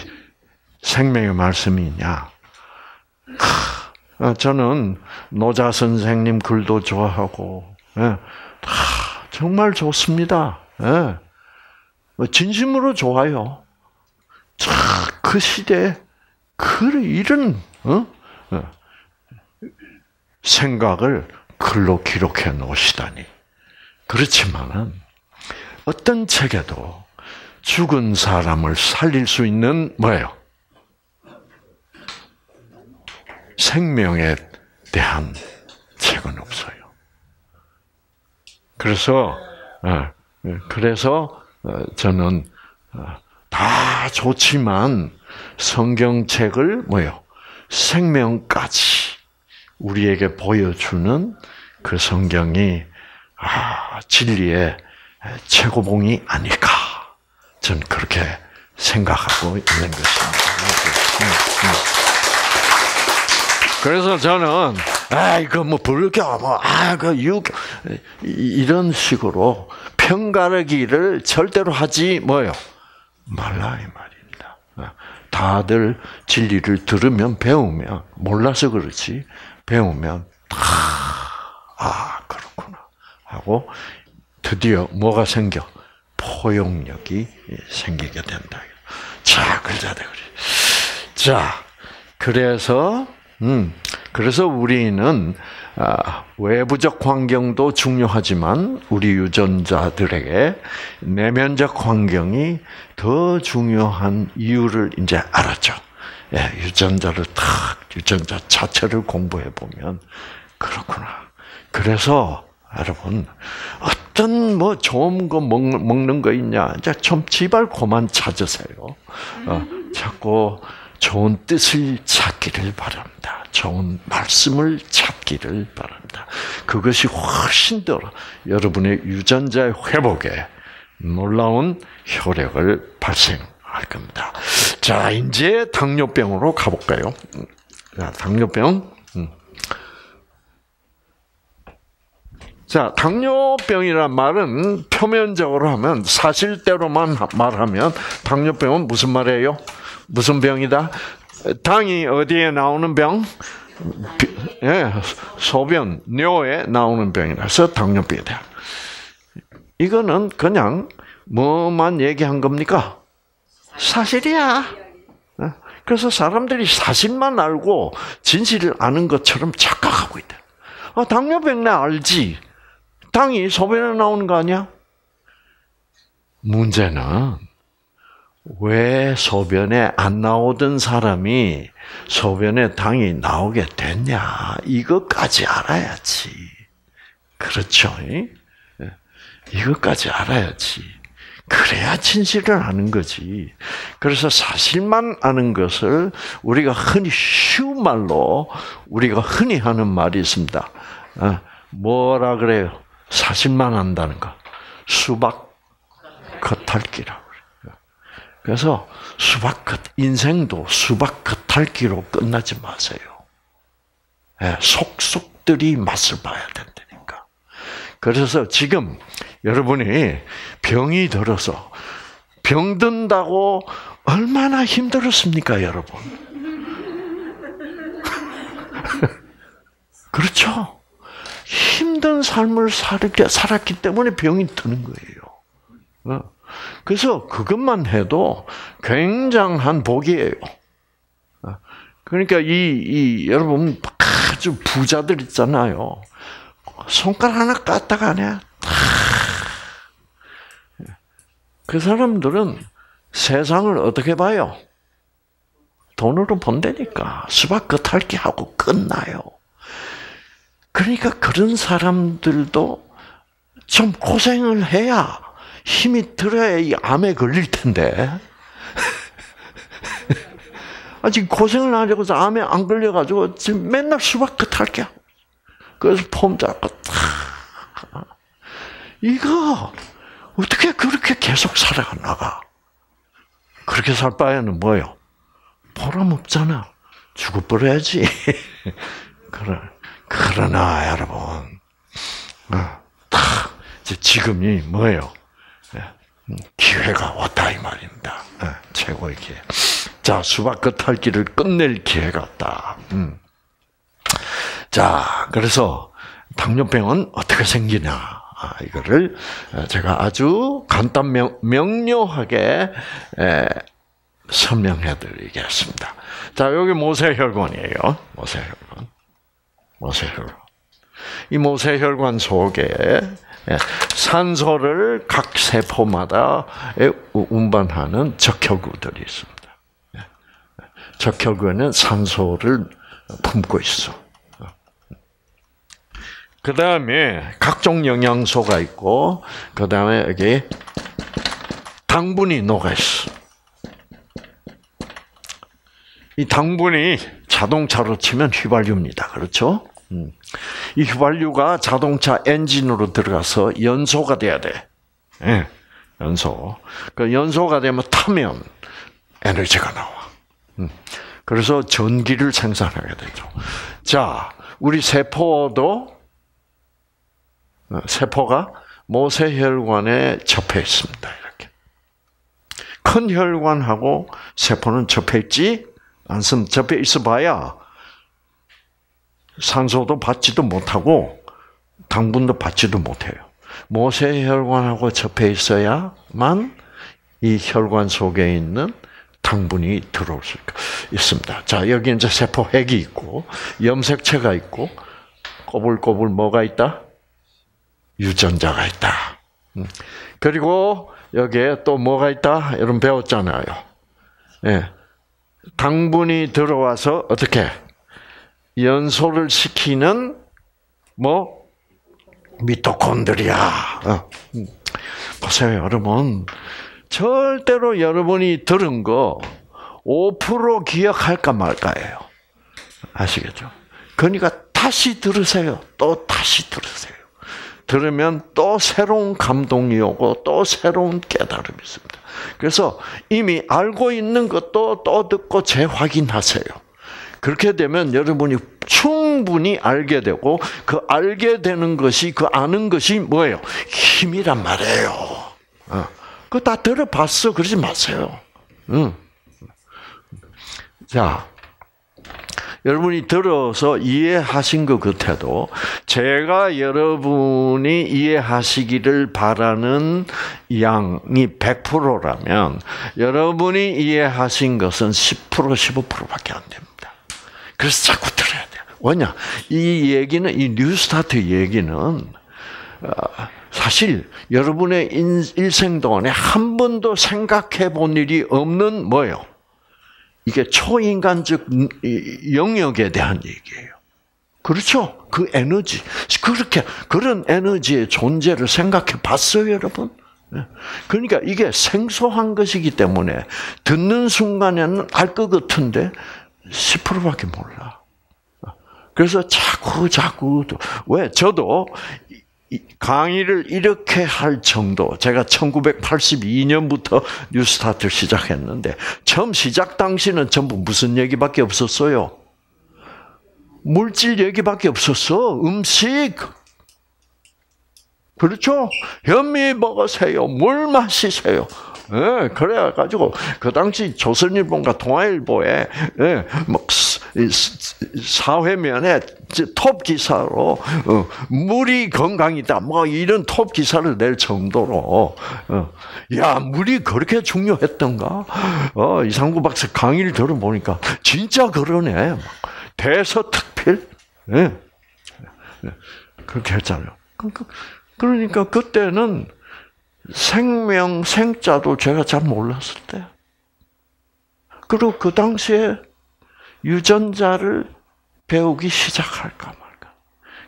생명의 말씀이냐? 어, 저는 노자 선생님 글도 좋아하고, 예, 정말 좋습니다. 예. 뭐 진심으로 좋아요. 그 시대에 그 이런 어? 어? 생각을 글로 기록해 놓으시다니. 그렇지만은 어떤 책에도 죽은 사람을 살릴 수 있는 뭐예요? 생명에 대한 책은 없어요. 그래서 어, 그래서 어, 저는 어, 다 좋지만 성경책을 뭐요? 생명까지 우리에게 보여주는 그 성경이 아, 진리의 최고봉이 아닐까. 저는 그렇게 생각하고 있는 것입니다. 그래서 저는 아 이거 뭐 불교 뭐아그 유교 이런 식으로 편가르기를 절대로 하지 뭐요 말라 이 말입니다. 다들 진리를 들으면 배우면 몰라서 그렇지 배우면 아 그렇구나 하고 드디어 뭐가 생겨 포용력이 생기게 된다. 자 글자들 자 그래서 음, 그래서 우리는 아, 외부적 환경도 중요하지만 우리 유전자들에게 내면적 환경이 더 중요한 이유를 이제 알았죠. 예, 유전자를 탁 유전자 자체를 공부해 보면 그렇구나. 그래서 여러분 어떤 뭐 좋은 거 먹, 먹는 거 있냐 이제 좀 지발 고만 찾으세요. 어, 자꾸 좋은 뜻을 찾기를 바랍니다. 좋은 말씀을 찾기를 바랍니다. 그것이 훨씬 더 여러분의 유전자의 회복에 놀라운 효력을 발생할 겁니다. 자, 이제 당뇨병으로 가볼까요? 자, 당뇨병. 음. 자, 당뇨병이란 말은 표면적으로 하면 사실대로만 말하면 당뇨병은 무슨 말이에요? 무슨 병이다? 당이 어디에 나오는 병? 예, 소변, 뇨에 나오는 병이라서 당뇨병이다. 이거는 그냥 뭐만 얘기한 겁니까? 사실이야. 예, 그래서 사람들이 사실만 알고 진실을 아는 것처럼 착각하고 있다. 아, 당뇨병 내 알지. 당이 소변에 나오는 거 아니야? 문제는 왜 소변에 안 나오던 사람이 소변에 당이 나오게 됐냐 이것까지 알아야지. 그렇죠? 예. 이것까지 알아야지. 그래야 진실을 아는 거지. 그래서 사실만 아는 것을 우리가 흔히 쉬운 말로 우리가 흔히 하는 말이 있습니다. 어, 뭐라 그래요? 사실만 안다는 거. 수박 겉핥기라고. 그래서 수박 겉, 인생도 수박 겉핥기로 끝나지 마세요. 네, 속속들이 맛을 봐야 된다니까. 그래서 지금 여러분이 병이 들어서 병든다고 얼마나 힘들었습니까, 여러분? 그렇죠? 힘든 삶을 살았기 때문에 병이 드는 거예요. 어? 그래서 그것만 해도 굉장한 복이에요. 그러니까 이, 이 여러분 아주 부자들 있잖아요. 손가락 하나 까딱 안 해. 그 사람들은 세상을 어떻게 봐요? 돈으로 본다니까. 수박 겉핥기 하고 끝나요. 그러니까 그런 사람들도 좀 고생을 해야 힘이 들어야 이 암에 걸릴 텐데. 아직 고생을 하려고 해서 암에 안 걸려가지고 지금 맨날 수박 끝 할게. 그래서 폼 잡고 탁. 이거 어떻게 그렇게 계속 살아가 나가? 그렇게 살 바에는 뭐요? 보람 없잖아. 죽어버려야지. 그러, 그러나, 여러분. 어, 딱, 지금이 뭐예요? 기회가 왔다, 이 말입니다. 예, 최고의 기회. 자, 수박 끝핥기를 끝낼 기회가 왔다. 음. 자, 그래서 당뇨병은 어떻게 생기냐? 아, 이거를 제가 아주 간단 명, 명료하게 에, 설명해 드리겠습니다. 자, 여기 모세혈관이에요. 모세혈관. 모세혈관. 이 모세혈관 속에 산소를 각 세포마다 운반하는 적혈구들이 있습니다. 적혈구에는 산소를 품고 있어. 그 다음에 각종 영양소가 있고, 그 다음에 여기 당분이 녹아 있어. 이 당분이 자동차로 치면 휘발유입니다. 그렇죠? 음. 이 휘발유가 자동차 엔진으로 들어가서 연소가 돼야 돼. 예, 연소. 그 연소가 되면 타면 에너지가 나와. 음. 그래서 전기를 생산하게 되죠. 자, 우리 세포도 어, 세포가 모세혈관에 접해 있습니다. 이렇게 큰 혈관하고 세포는 접해 있지 않습 접해 있어봐야 산소도 받지도 못하고 당분도 받지도 못해요. 모세혈관하고 접해 있어야만 이 혈관 속에 있는 당분이 들어올 수 있습니다. 자, 여기 이제 세포 핵이 있고, 염색체가 있고, 꼬불꼬불 뭐가 있다? 유전자가 있다. 음. 그리고 여기에 또 뭐가 있다? 여러분 배웠잖아요. 예. 당분이 들어와서 어떻게 연소를 시키는 뭐 미토콘드리아. 어. 음. 보세요, 여러분. 절대로 여러분이 들은 거 5% 기억할까 말까예요. 아시겠죠? 그러니까 다시 들으세요. 또 다시 들으세요. 들으면 또 새로운 감동이 오고 또 새로운 깨달음이 있습니다. 그래서 이미 알고 있는 것도 또 듣고 재확인하세요. 그렇게 되면 여러분이 충분히 알게 되고 그 알게 되는 것이 그 아는 것이 뭐예요? 힘이란 말이에요. 어. 그거 다 들어봤어. 그러지 마세요. 응. 자, 여러분이 들어서 이해하신 것 같아도 제가 여러분이 이해하시기를 바라는 양이 100%라면 여러분이 이해하신 것은 10% 15%밖에 안 됩니다. 그래서 자꾸 들어야 돼요. 왜냐? 이 얘기는 이 뉴스타트 얘기는 어, 사실 여러분의 일생 동안에 한 번도 생각해 본 일이 없는 뭐예요? 이게 초인간적 영역에 대한 얘기예요. 그렇죠? 그 에너지. 그렇게, 그런 에너지의 존재를 생각해 봤어요, 여러분? 예. 그러니까 이게 생소한 것이기 때문에 듣는 순간에는 알 것 같은데 10%밖에 몰라. 그래서 자꾸 자꾸 왜 저도 강의를 이렇게 할 정도, 제가 1982년부터 뉴스타트를 시작했는데, 처음 시작 당시는 전부 무슨 얘기밖에 없었어요? 물질 얘기밖에 없었어. 음식. 그렇죠? 현미 먹으세요. 물 마시세요. 예, 그래 가지고, 그 당시 조선일보인가 동아일보에, 예, 뭐, 사회면에 톱 기사로, 어, 물이 건강이다. 뭐, 이런 톱 기사를 낼 정도로, 어, 야, 물이 그렇게 중요했던가? 어, 이상구 박사 강의를 들어보니까, 진짜 그러네. 대서특필? 예. 그렇게 했잖아요. 그러니까, 그러니까 그때는 생명, 생자도 제가 잘 몰랐을 때. 그리고 그 당시에 유전자를 배우기 시작할까 말까.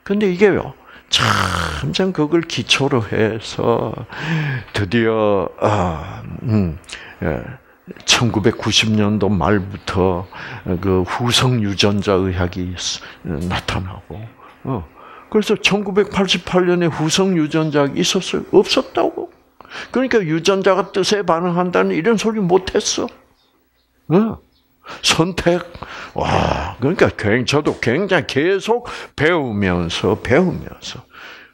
근데 이게요, 참, 그걸 기초로 해서 드디어, 아, 음, 예, 1990년도 말부터 그 후성 유전자 의학이 나타나고, 어, 그래서 1988년에 후성 유전자가 있었어요? 없었다고? 그러니까 유전자가 뜻에 반응한다는 이런 소리 못했어. 응. 선택. 와, 그러니까 저도 굉장히 계속 배우면서, 배우면서.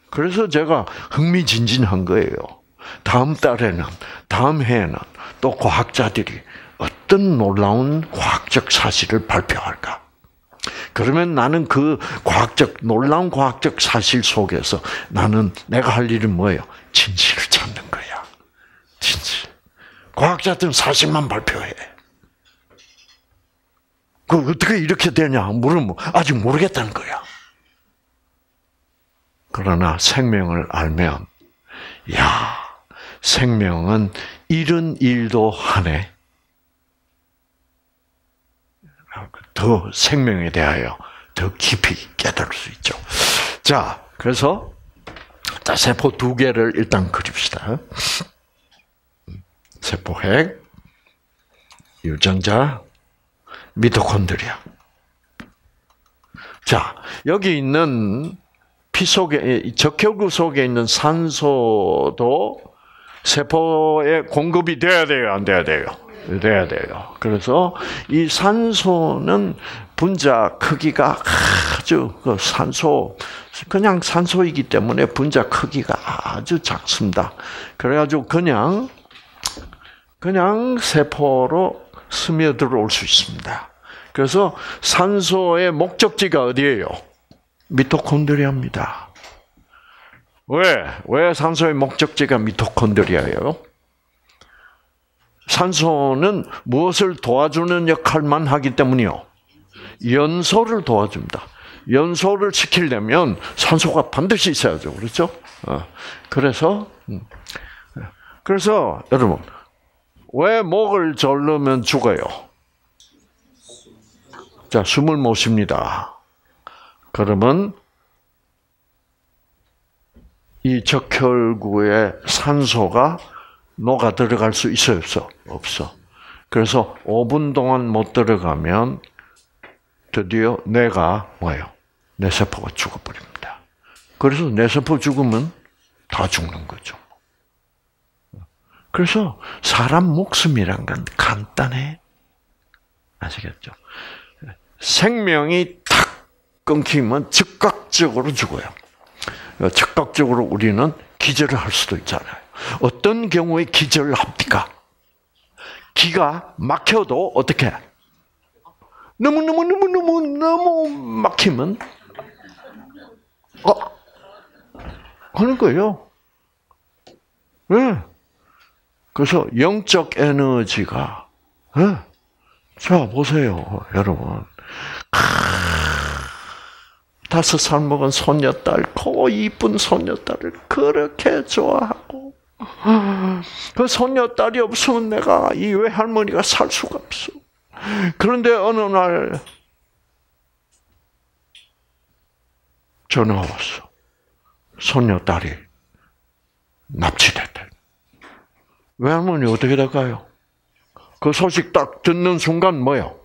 그래서 제가 흥미진진한 거예요. 다음 달에는, 다음 해에는 또 과학자들이 어떤 놀라운 과학적 사실을 발표할까? 그러면 나는 그 과학적, 놀라운 과학적 사실 속에서 나는 내가 할 일은 뭐예요? 진실을. 진실. 과학자들은 사실만 발표해. 그 어떻게 이렇게 되냐 물으면 아직 모르겠다는 거야. 그러나 생명을 알면 야 생명은 이런 일도 하네. 더 생명에 대하여 더 깊이 깨달을 수 있죠. 자, 그래서 자, 세포 두 개를 일단 그립시다. 세포핵, 유전자, 미토콘드리아. 자, 여기 있는 피 속에, 적혈구 속에 있는 산소도 세포에 공급이 돼야 돼요, 안 돼야 돼요? 돼야 돼요. 그래서 이 산소는 분자 크기가 아주 그 산소 그냥 산소이기 때문에 분자 크기가 아주 작습니다. 그래가지고 그냥 그냥 세포로 스며들어올 수 있습니다. 그래서 산소의 목적지가 어디예요? 미토콘드리아입니다. 왜? 왜 산소의 목적지가 미토콘드리아예요? 산소는 무엇을 도와주는 역할만 하기 때문이요. 연소를 도와줍니다. 연소를 시키려면 산소가 반드시 있어야죠. 그렇죠? 어. 그래서, 음. 그래서 여러분, 왜 목을 졸르면 죽어요? 자, 숨을 못 쉽니다. 그러면 이 적혈구에 산소가 녹아 들어갈 수 있어요, 없어? 없어. 그래서 5분 동안 못 들어가면 드디어 내가 뭐예요? 내 세포가 죽어버립니다. 그래서 내 세포 죽으면 다 죽는 거죠. 그래서 사람 목숨이란 건 간단해. 아시겠죠? 생명이 탁 끊기면 즉각적으로 죽어요. 즉각적으로 우리는 기절을 할 수도 있잖아요. 어떤 경우에 기절을 합니까? 기가 막혀도 어떻게? 너무 너무 너무 너무 너무 막히면 어 하는 거예요. 네. 그래서 영적 에너지가 네. 자 보세요, 여러분. 다섯 살 먹은 손녀딸, 고 이쁜 손녀딸을 그렇게 좋아하고 그 손녀딸이 없으면 내가 이 외할머니가 살 수가 없어. 그런데 어느 날 전화 왔어. 손녀딸이 납치됐대. 외할머니 어떻게 될까요? 그 소식 딱 듣는 순간 뭐요?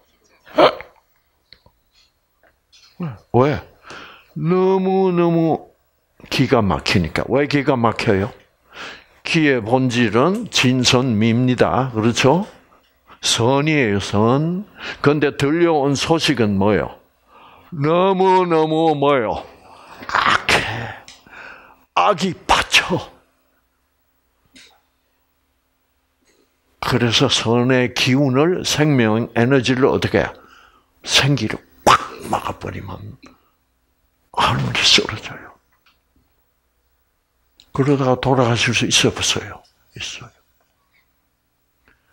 왜? 너무너무 기가 막히니까. 왜 기가 막혀요? 기의 본질은 진선미입니다. 그렇죠? 선이에요, 선. 근데 들려온 소식은 뭐요? 너무너무 뭐요? 악해. 악이 받쳐. 그래서 선의 기운을, 생명 에너지를 어떻게 해? 생기를 꽉 막아버리면 하늘이 쓰러져요. 그러다가 돌아가실 수 있어 없어요? 있어요.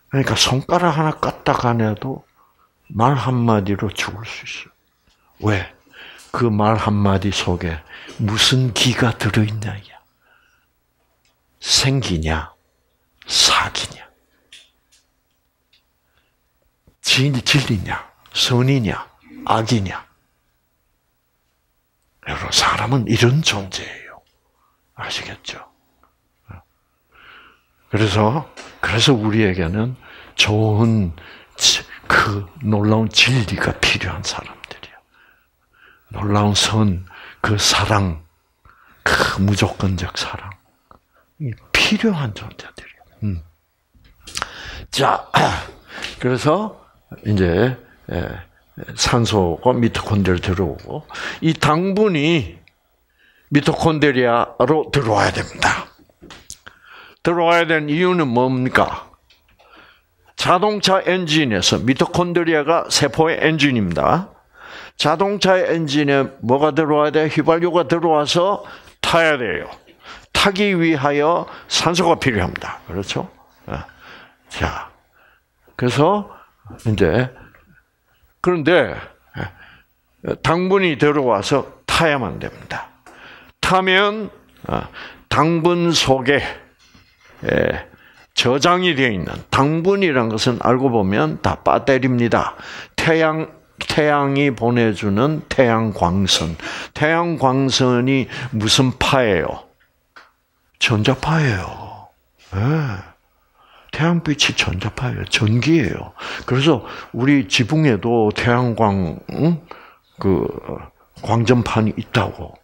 그러니까 손가락 하나 까딱 안 해도 말 한마디로 죽을 수 있어요. 왜? 그 말 한마디 속에 무슨 기가 들어있냐야. 생기냐, 사기냐. 진리냐, 선이냐, 악이냐. 여러분, 사람은 이런 존재예요. 아시겠죠? 그래서, 그래서 우리에게는 좋은, 그 놀라운 진리가 필요한 사람들이야. 놀라운 선, 그 사랑, 그 무조건적 사랑. 필요한 존재들이에요. 음. 자, 그래서 이제 산소가 미토콘드리아로 들어오고 이 당분이 미토콘드리아로 들어와야 됩니다. 들어와야 되는 이유는 뭡니까? 자동차 엔진에서 미토콘드리아가 세포의 엔진입니다. 자동차의 엔진에 뭐가 들어와야 돼? 휘발유가 들어와서 타야 돼요. 타기 위하여 산소가 필요합니다. 그렇죠? 예. 자, 그래서 이제 그런데 예, 당분이 들어와서 타야만 됩니다. 타면 어, 당분 속에 예, 저장이 되어 있는 당분이란 것은 알고 보면 다 배터리입니다. 태양 태양이 보내주는 태양 광선. 태양 광선이 무슨 파예요? 전자파예요. 네. 태양빛이 전자파예요. 전기예요. 그래서 우리 지붕에도 태양광 응? 그 광전판이 있다고.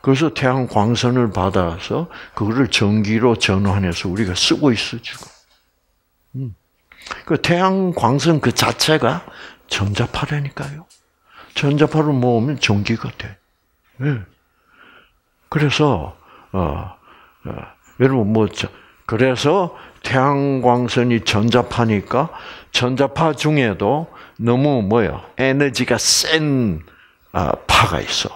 그래서 태양 광선을 받아서 그거를 전기로 전환해서 우리가 쓰고 있어 지금. 음. 그 태양 광선 그 자체가 전자파라니까요. 전자파를 모으면 전기가 돼. 네. 그래서 어, 어, 여러분 뭐 그래서 태양광선이 전자파니까 전자파 중에도 너무 뭐요 에너지가 센 아, 파가 있어.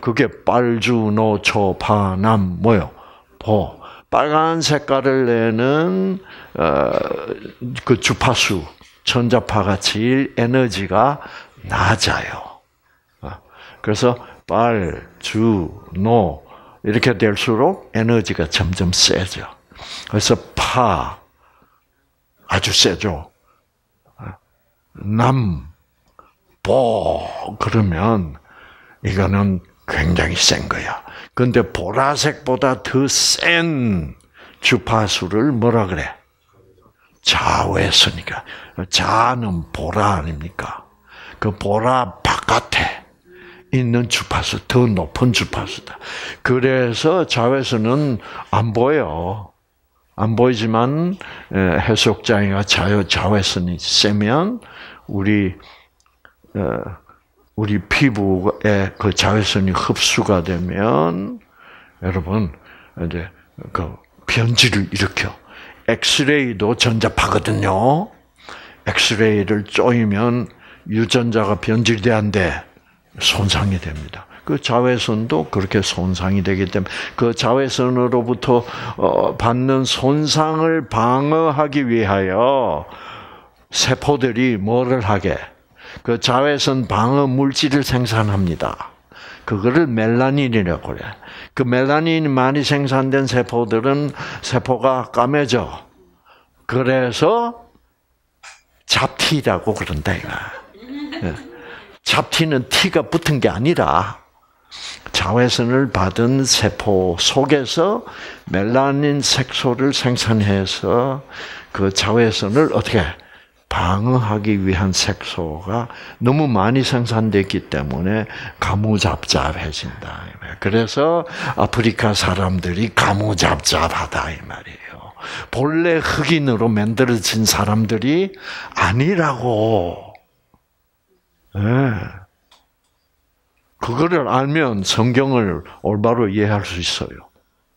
그게 빨주, 노초, 파, 남 뭐요 보 빨간 색깔을 내는 어, 그 주파수 전자파가 제일 에너지가 낮아요. 어, 그래서 빨, 주, 노 이렇게 될수록 에너지가 점점 세져. 그래서 파 아주 세죠. 어, 남, 보 그러면 이거는 굉장히 센 거야. 근데 보라색보다 더 센 주파수를 뭐라 그래? 자외선이니까. 자는 보라 아닙니까? 그 보라 바깥에 있는 주파수, 더 높은 주파수다. 그래서 자외선은 안 보여. 안 보이지만 해수욕장이가 자외, 자외선이 세면 우리 어, 우리 피부에 그 자외선이 흡수가 되면 여러분 이제 그 변질을 일으켜. 엑스레이도 전자파거든요. 엑스레이를 쪼이면 유전자가 변질돼안돼 손상이 됩니다. 그 자외선도 그렇게 손상이 되기 때문에 그 자외선으로부터 어, 받는 손상을 방어하기 위하여 세포들이 뭐를 하게? 그 자외선 방어 물질을 생산합니다. 그거를 멜라닌이라고 그래. 그 멜라닌이 많이 생산된 세포들은 세포가 까매져. 그래서 잡티라고 그런다 이가. 예. 잡티는 티가 붙은 게 아니라 자외선을 받은 세포 속에서 멜라닌 색소를 생산해서 그 자외선을 어떻게 방어하기 위한 색소가 너무 많이 생산됐기 때문에 가무잡잡해진다. 그래서 아프리카 사람들이 가무잡잡하다 이 말이에요. 본래 흑인으로 만들어진 사람들이 아니라고. 네. 그거를 알면 성경을 올바로 이해할 수 있어요.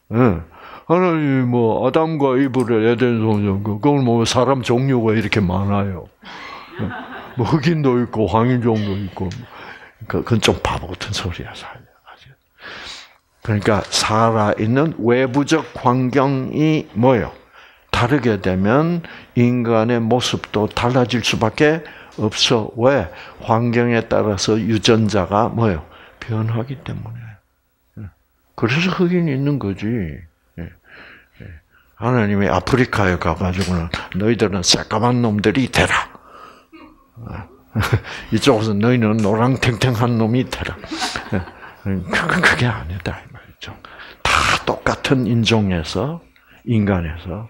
네. 하나님 뭐 아담과 이브를 에덴 성전 그걸 뭐 사람 종류가 이렇게 많아요. 뭐 흑인도 있고 황인종도 있고 그, 그건 좀 바보 같은 소리야 사실. 그러니까 살아 있는 외부적 환경이 뭐요? 다르게 되면 인간의 모습도 달라질 수밖에 없어. 왜? 환경에 따라서 유전자가 뭐요? 변하기 때문에. 그래서 흑인이 있는 거지. 하나님이 아프리카에 가가지고는 너희들은 새까만 놈들이 되라. 이쪽에서 너희는 노랑탱탱한 놈이 되라. 그건 그게 아니다. 다 똑같은 인종에서 인간에서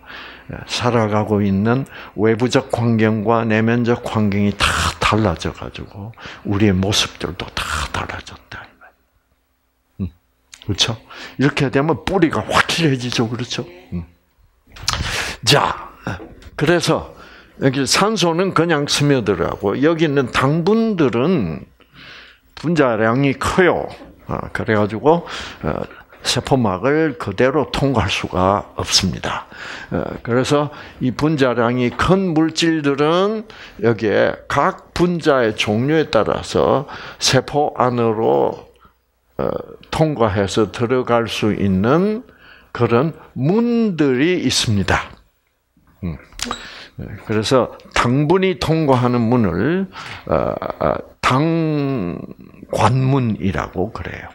살아가고 있는 외부적 환경과 내면적 환경이 다 달라져 가지고 우리의 모습들도 다 달라졌다. 음, 그렇죠? 이렇게 되면 뿌리가 확실해지죠, 그렇죠? 음. 자, 그래서 여기 산소는 그냥 스며들어가고 여기 있는 당분들은 분자량이 커요. 어, 그래가지고 어, 세포막을 그대로 통과할 수가 없습니다. 어, 그래서 이 분자량이 큰 물질들은 여기에 각 분자의 종류에 따라서 세포 안으로 통과해서 들어갈 수 있는 그런 문들이 있습니다. 음. 그래서 당분이 통과하는 문을 당관문이라고 그래요.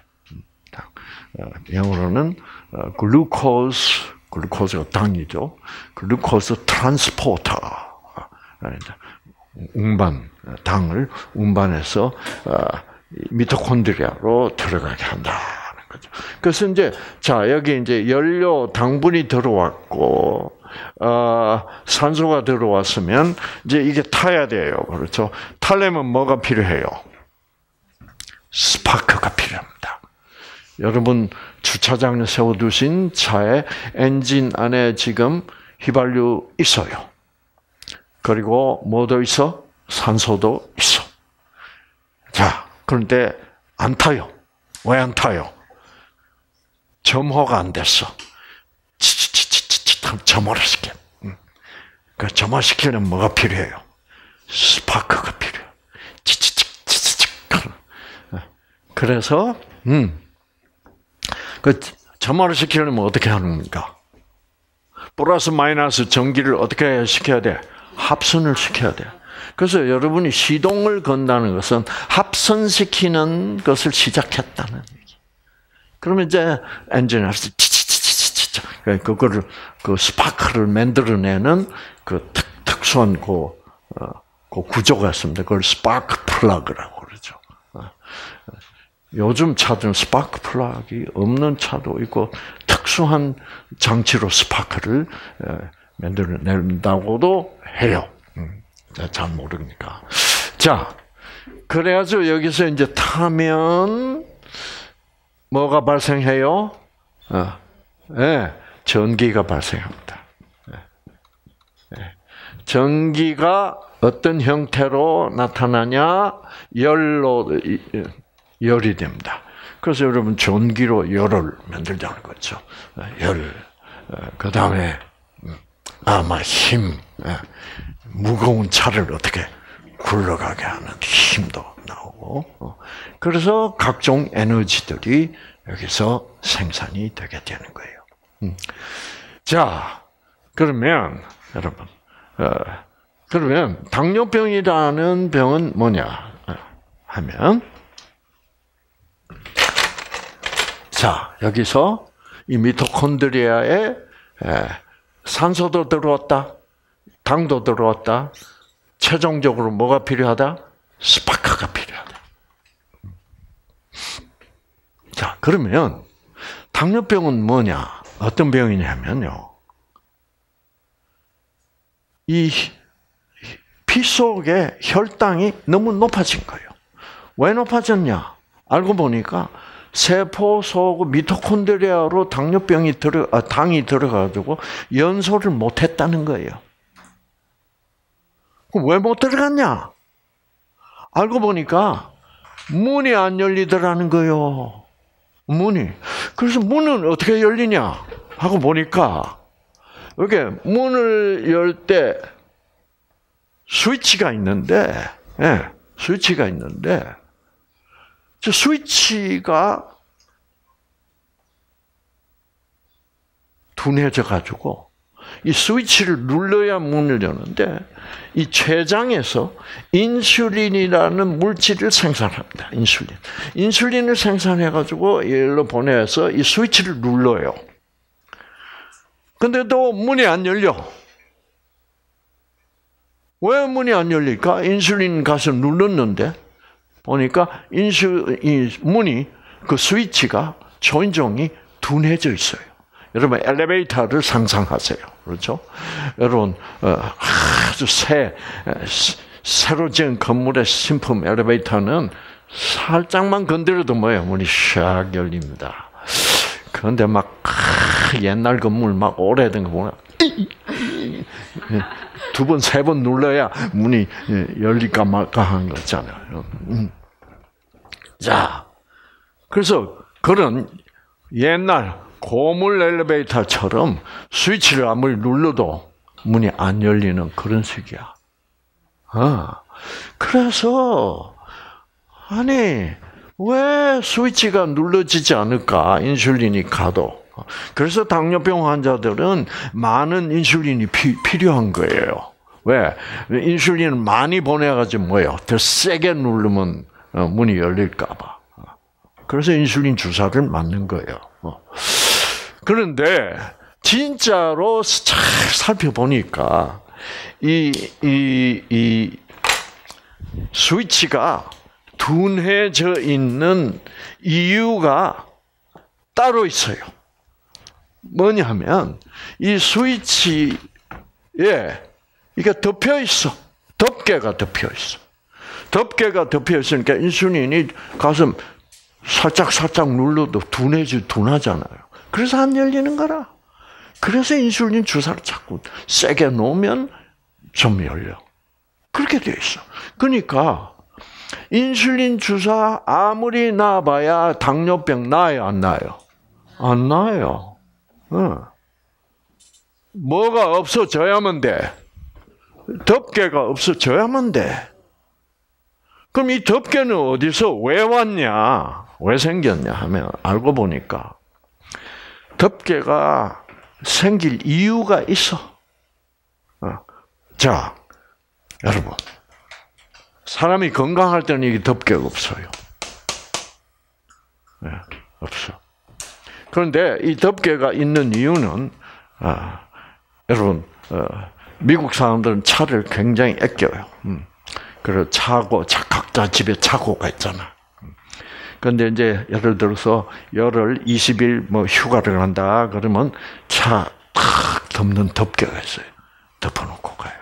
어, 영어로는 글루코스, 어, 글루코스가 당이죠. 글루코스 트랜스포터. 운반, 당을 운반해서 어, 미토콘드리아로 들어가게 한다는 거죠. 그래서 이제 자 여기 이제 연료 당분이 들어왔고 어, 산소가 들어왔으면 이제 이게 타야 돼요. 그렇죠? 타려면 뭐가 필요해요? 스파크가 필요합니다. 여러분 주차장에 세워두신 차의 엔진 안에 지금 휘발유 있어요. 그리고 뭐도 있어? 산소도 있어. 자, 그런데 안 타요. 왜 안 타요? 점호가 안 됐어. 치치치치치 점호를 시켜. 그 점호시키려면 뭐가 필요해요? 스파크가 필요해요. 치치치 치치. 그래서 음. 그 점화를 시키려면 어떻게 겁니까? 플러스 마이너스 전기를 어떻게 시켜야 돼? 합선을 시켜야 돼. 그래서 여러분이 시동을 건다는 것은 합선시키는 것을 시작했다는 얘기. 그러면 이제 엔진에서 치치치치치치 그거를 그 스파크를 만들어내는 그 특, 특수한 그, 어, 그 구조가 있습니다. 그걸 스파크 플러그라고 그러죠. 요즘 차들은 스파크 플러그가 없는 차도 있고 특수한 장치로 스파크를 만들어낸다고도 해요. 음, 잘 모르니까. 자, 그래가지고 여기서 이제 타면 뭐가 발생해요? 어, 네, 전기가 발생합니다. 네. 전기가 어떤 형태로 나타나냐? 열로 열이 됩니다. 그래서 여러분 전기로 열을 만들자는 거죠. 열. 그 다음에 음, 아마 힘, 무거운 차를 어떻게 굴러가게 하는 힘도 나오고. 어. 그래서 각종 에너지들이 여기서 생산이 되게 되는 거예요. 음. 자, 그러면 여러분, 어, 그러면 당뇨병이라는 병은 뭐냐 어, 하면 자, 여기서 이 미토콘드리아에 산소도 들어왔다, 당도 들어왔다. 최종적으로 뭐가 필요하다? 스파크가 필요하다. 자, 그러면 당뇨병은 뭐냐? 어떤 병이냐면요. 이 피 속에 혈당이 너무 높아진 거예요. 왜 높아졌냐? 알고 보니까 세포 속 미토콘드리아로 당뇨병이 들어 아, 당이 들어가지고 연소를 못했다는 거예요. 그럼 왜못 들어갔냐? 알고 보니까 문이 안 열리더라는 거요. 문이. 그래서 문은 어떻게 열리냐? 하고 보니까 이렇게 문을 열 때 스위치가 있는데, 예, 스위치가 있는데 저 스위치가 둔해져 가지고 이 스위치를 눌러야 문을 여는데 이 췌장에서 인슐린이라는 물질을 생산합니다. 인슐린. 인슐린을 생산해 가지고 일로 보내서 이 스위치를 눌러요. 근데도 문이 안 열려. 왜 문이 안 열릴까? 인슐린 가서 눌렀는데 보니까 인수 이 문이 그 스위치가 조인종이 둔해져 있어요. 여러분 엘리베이터를 상상하세요. 그렇죠? 여러분 어, 아주 새 새로 지은 건물의 신품 엘리베이터는 살짝만 건드려도 뭐예요? 문이 샥 열립니다. 그런데 막 옛날 건물 막 오래된 거 보면 두 번, 세 번 눌러야 문이 열릴까 말까 하는 거 있잖아요. 음. 자, 그래서 그런 옛날 고물 엘리베이터처럼 스위치를 아무리 눌러도 문이 안 열리는 그런 식이야. 아, 그래서 아니 왜 스위치가 눌러지지 않을까 인슐린이 가도. 그래서 당뇨병 환자들은 많은 인슐린이 피, 필요한 거예요. 왜? 인슐린을 많이 보내가지고 뭐예요? 더 세게 누르면 어, 문이 열릴까봐. 그래서 인슐린 주사를 맞는 거예요. 어. 그런데 진짜로 잘 살펴보니까 이, 이, 이 스위치가 둔해져 있는 이유가 따로 있어요. 뭐냐 하면, 이 스위치에 이게 덮여 있어. 덮개가 덮여 있어. 덮개가 덮여 있으니까 인슐린이 가슴 살짝 살짝 눌러도 둔해지 둔하잖아요. 그래서 안 열리는 거라. 그래서 인슐린 주사를 자꾸 세게 놓으면 좀 열려. 그렇게 돼 있어. 그러니까 인슐린 주사 아무리 놔봐야 당뇨병 나요, 안 나요? 안 나요. 어. 뭐가 없어져야만 돼. 덮개가 없어져야만 돼. 그럼 이 덮개는 어디서 왜 왔냐? 왜 생겼냐 하면 알고 보니까 덮개가 생길 이유가 있어. 어. 자, 여러분. 사람이 건강할 때는 이게 덮개가 없어요. 네, 없어. 그런데 이 덮개가 있는 이유는, 아, 여러분, 어, 미국 사람들은 차를 굉장히 아껴요. 음. 그리고 차고, 차, 각자 집에 차고가 있잖아. 그런데 이제 예를 들어서 열흘, 20일 뭐 휴가를 간다 그러면 차 탁 덮는 덮개가 있어요. 덮어놓고 가요.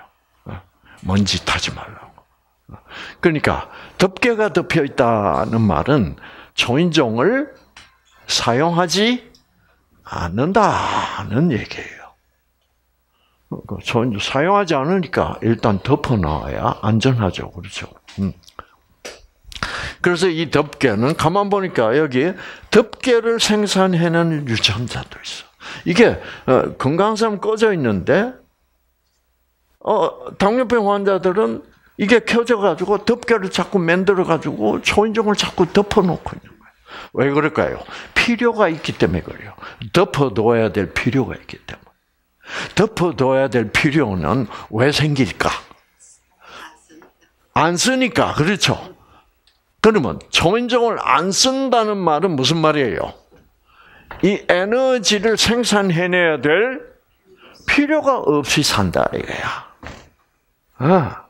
어? 먼지 타지 말라고. 어? 그러니까 덮개가 덮여 있다는 말은 초인종을 사용하지 않는다는 얘기예요. 초인종 사용하지 않으니까 일단 덮어놔야 안전하죠. 그렇죠. 음. 그래서 이 덮개는 가만 보니까 여기 덮개를 생산해내는 유전자도 있어. 이게 어, 사람 꺼져 있는데 어, 당뇨병 환자들은 이게 켜져 가지고 덮개를 자꾸 만들어 가지고 초인종을 자꾸 덮어 놓고 있는 거예요. 왜 그럴까요? 필요가 있기 때문에 그래요. 덮어둬야 될 필요가 있기 때문에. 덮어둬야 될 필요는 왜 생길까? 안 쓰니까 그렇죠. 그러면 초인종을 안 쓴다는 말은 무슨 말이에요? 이 에너지를 생산해내야 될 필요가 없이 산다 이거야. 아,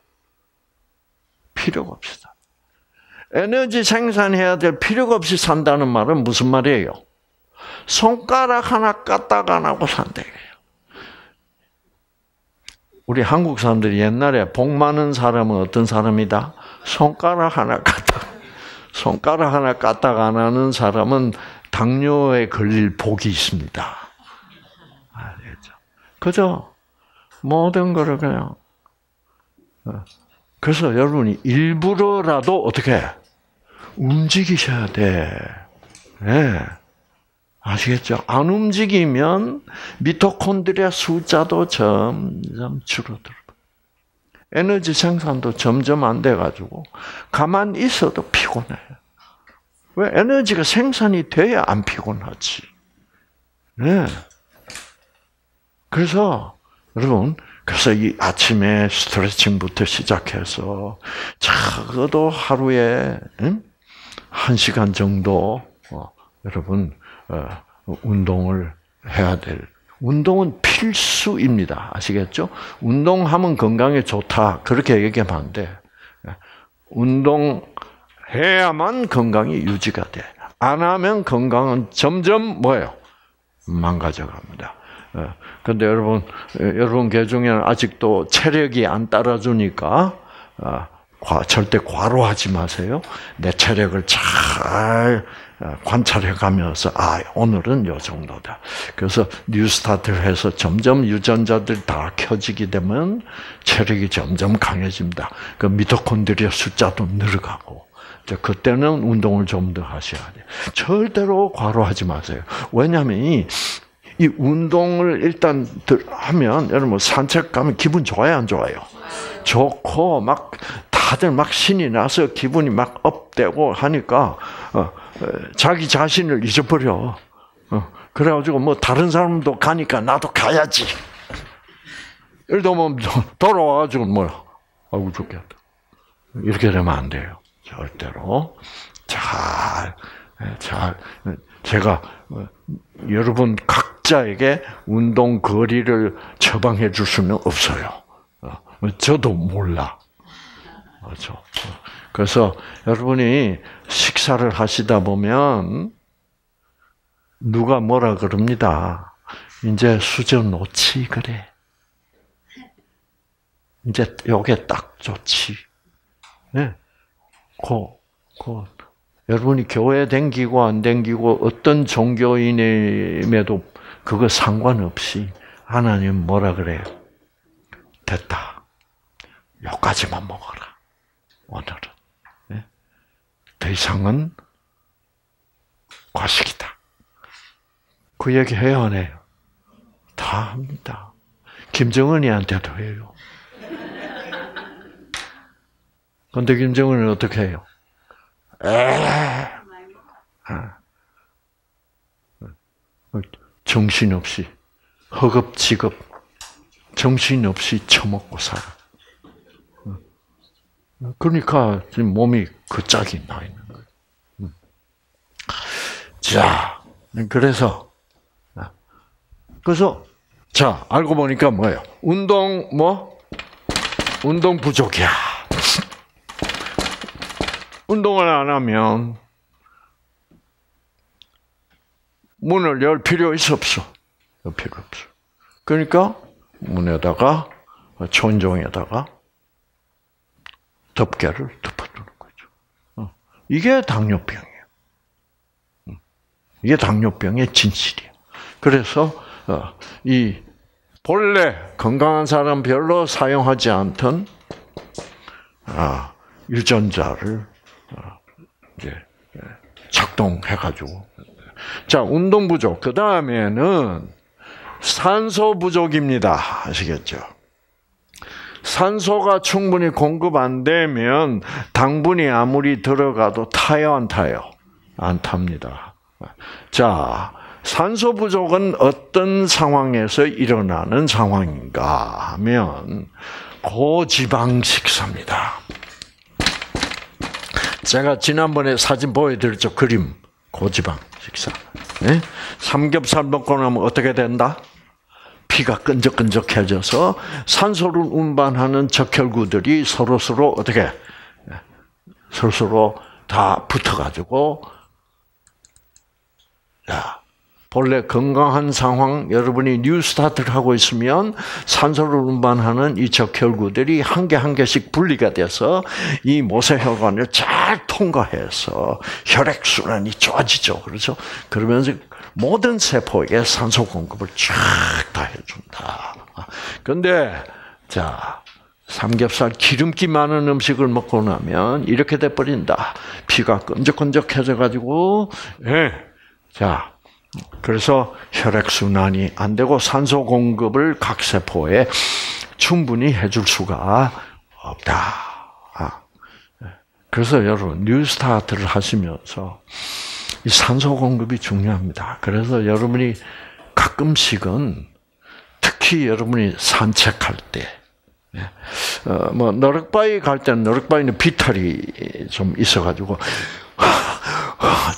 필요가 산. 에너지 생산해야 될 필요가 없이 산다는 말은 무슨 말이에요? 손가락 하나 까딱 안 하고 산다 이거예요. 우리 한국 사람들이 옛날에 복 많은 사람은 어떤 사람이다? 손가락 하나 까딱 손가락 하나 까딱 안 하는 사람은 당뇨에 걸릴 복이 있습니다. 알겠죠? 그죠? 모든 거를 그냥. 어. 그래서 여러분이 일부러라도 어떻게 움직이셔야 돼. 네. 아시겠죠? 안 움직이면 미토콘드리아 숫자도 점점 줄어들어. 에너지 생산도 점점 안 돼가지고 가만 있어도 피곤해. 왜 에너지가 생산이 돼야 안 피곤하지. 네. 그래서 여러분 그래서 이 아침에 스트레칭부터 시작해서 적어도 하루에 한 시간 정도 어, 여러분 어, 운동을 해야 될 운동은 필수입니다. 아시겠죠? 운동하면 건강에 좋다. 그렇게 얘기하면 안 돼. 운동해야만 건강이 유지가 돼. 안 하면 건강은 점점 뭐예요? 망가져 갑니다. 근데 여러분, 여러분 개중에는 아직도 체력이 안 따라주니까, 아, 과, 절대 과로하지 마세요. 내 체력을 잘 어, 관찰해 가면서 아 오늘은 요 정도다. 그래서 뉴스타트를 해서 점점 유전자들 다 켜지게 되면 체력이 점점 강해집니다. 그 미토콘드리아 숫자도 늘어가고 그때는 운동을 좀 더 하셔야 돼요. 절대로 과로하지 마세요. 왜냐하면 이, 이 운동을 일단 하면 여러분 산책 가면 기분 좋아요 안 좋아요? 좋고 막 다들 막 신이 나서 기분이 막 업되고 하니까 어, 자기 자신을 잊어버려. 어, 그래가지고 뭐 다른 사람도 가니까 나도 가야지. 예를 들면 돌아와가지고 뭐야, 아이고 좋겠다. 이렇게 되면 안 돼요. 절대로 잘, 잘 제가 어, 여러분 각자에게 운동 거리를 처방해 줄 수는 없어요. 어, 저도 몰라. 그렇죠. 그래서 여러분이 식사를 하시다 보면 누가 뭐라 그럽니다. 이제 수저 놓지 그래. 이제 요게 딱 좋지. 네. 고, 고. 여러분이 교회 댕기고 안 댕기고 어떤 종교인임에도 그거 상관없이 하나님 뭐라 그래요? 됐다. 요까지만 먹어라. 오늘은. 네? 더 이상은 과식이다. 그 얘기 해요, 안 해요? 다 합니다. 김정은이한테도 해요. 근데 김정은은 어떻게 해요? 에 아. 정신없이, 허겁지겁, 정신없이 처먹고 살아. 그러니까 몸이 그 짝이 나 있는 거예요. 음. 자, 그래서 아, 그래서 자 알고 보니까 뭐예요? 운동 뭐 운동 부족이야. 운동을 안 하면 문을 열 필요 있어 없어? 열 필요 없어. 그러니까 문에다가 천정에다가 덮개를. 어. 이게 당뇨병이에요. 음. 이게 당뇨병의 진실이에요. 그래서 어, 이 본래 건강한 사람 별로 사용하지 않던 아, 유전자를 어, 이제 예, 작동해가지고 자 운동 부족 그 다음에는 산소 부족입니다 아시겠죠? 산소가 충분히 공급 안 되면 당분이 아무리 들어가도 타요, 안 타요? 안 탑니다. 자, 산소 부족은 어떤 상황에서 일어나는 상황인가 하면 고지방 식사입니다. 제가 지난번에 사진 보여드렸죠. 그림. 고지방 식사. 네? 삼겹살 먹고 나면 어떻게 된다? 피가 끈적끈적해져서 산소를 운반하는 적혈구들이 서로 서로 어떻게 서로 서로 다 붙어가지고 야 본래 건강한 상황 여러분이 뉴스타트를 하고 있으면 산소를 운반하는 이 적혈구들이 한 개한 개씩 분리가 돼서 이 모세혈관을 잘 통과해서 혈액 순환이 좋아지죠. 그렇죠? 그러면서 모든 세포에게 산소 공급을 쫙 다 해준다. 그런데 자 삼겹살 기름기 많은 음식을 먹고 나면 이렇게 돼 버린다. 피가 끈적끈적해져 가지고 예. 자 그래서 혈액 순환이 안 되고 산소 공급을 각 세포에 충분히 해줄 수가 없다. 아. 그래서 여러분 New Start를 하시면서 이 산소 공급이 중요합니다. 그래서 여러분이 가끔씩은 특히 여러분이 산책할 때, 예, 어, 뭐 너럭바위 갈 때는 너럭바위는 비탈이 좀 있어가지고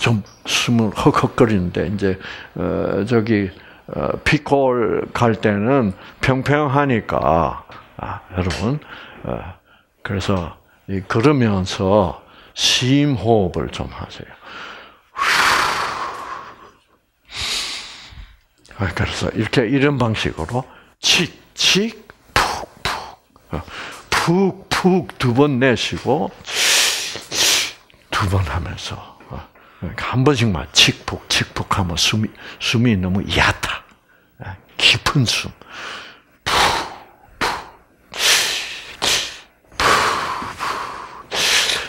좀 숨을 헉헉거리는데 이제 어, 저기 어, 피콜 갈 때는 평평하니까 아, 여러분 그래서 그러면서 심호흡을 좀 하세요. 아, 그래서 이렇게 이런 방식으로 칙칙 푹푹 푹푹 푹두번 내쉬고 두 번 하면서 어, 한 번씩만 칙푹 칙푹 하면 숨이 숨이 너무 얕아 어, 깊은 숨.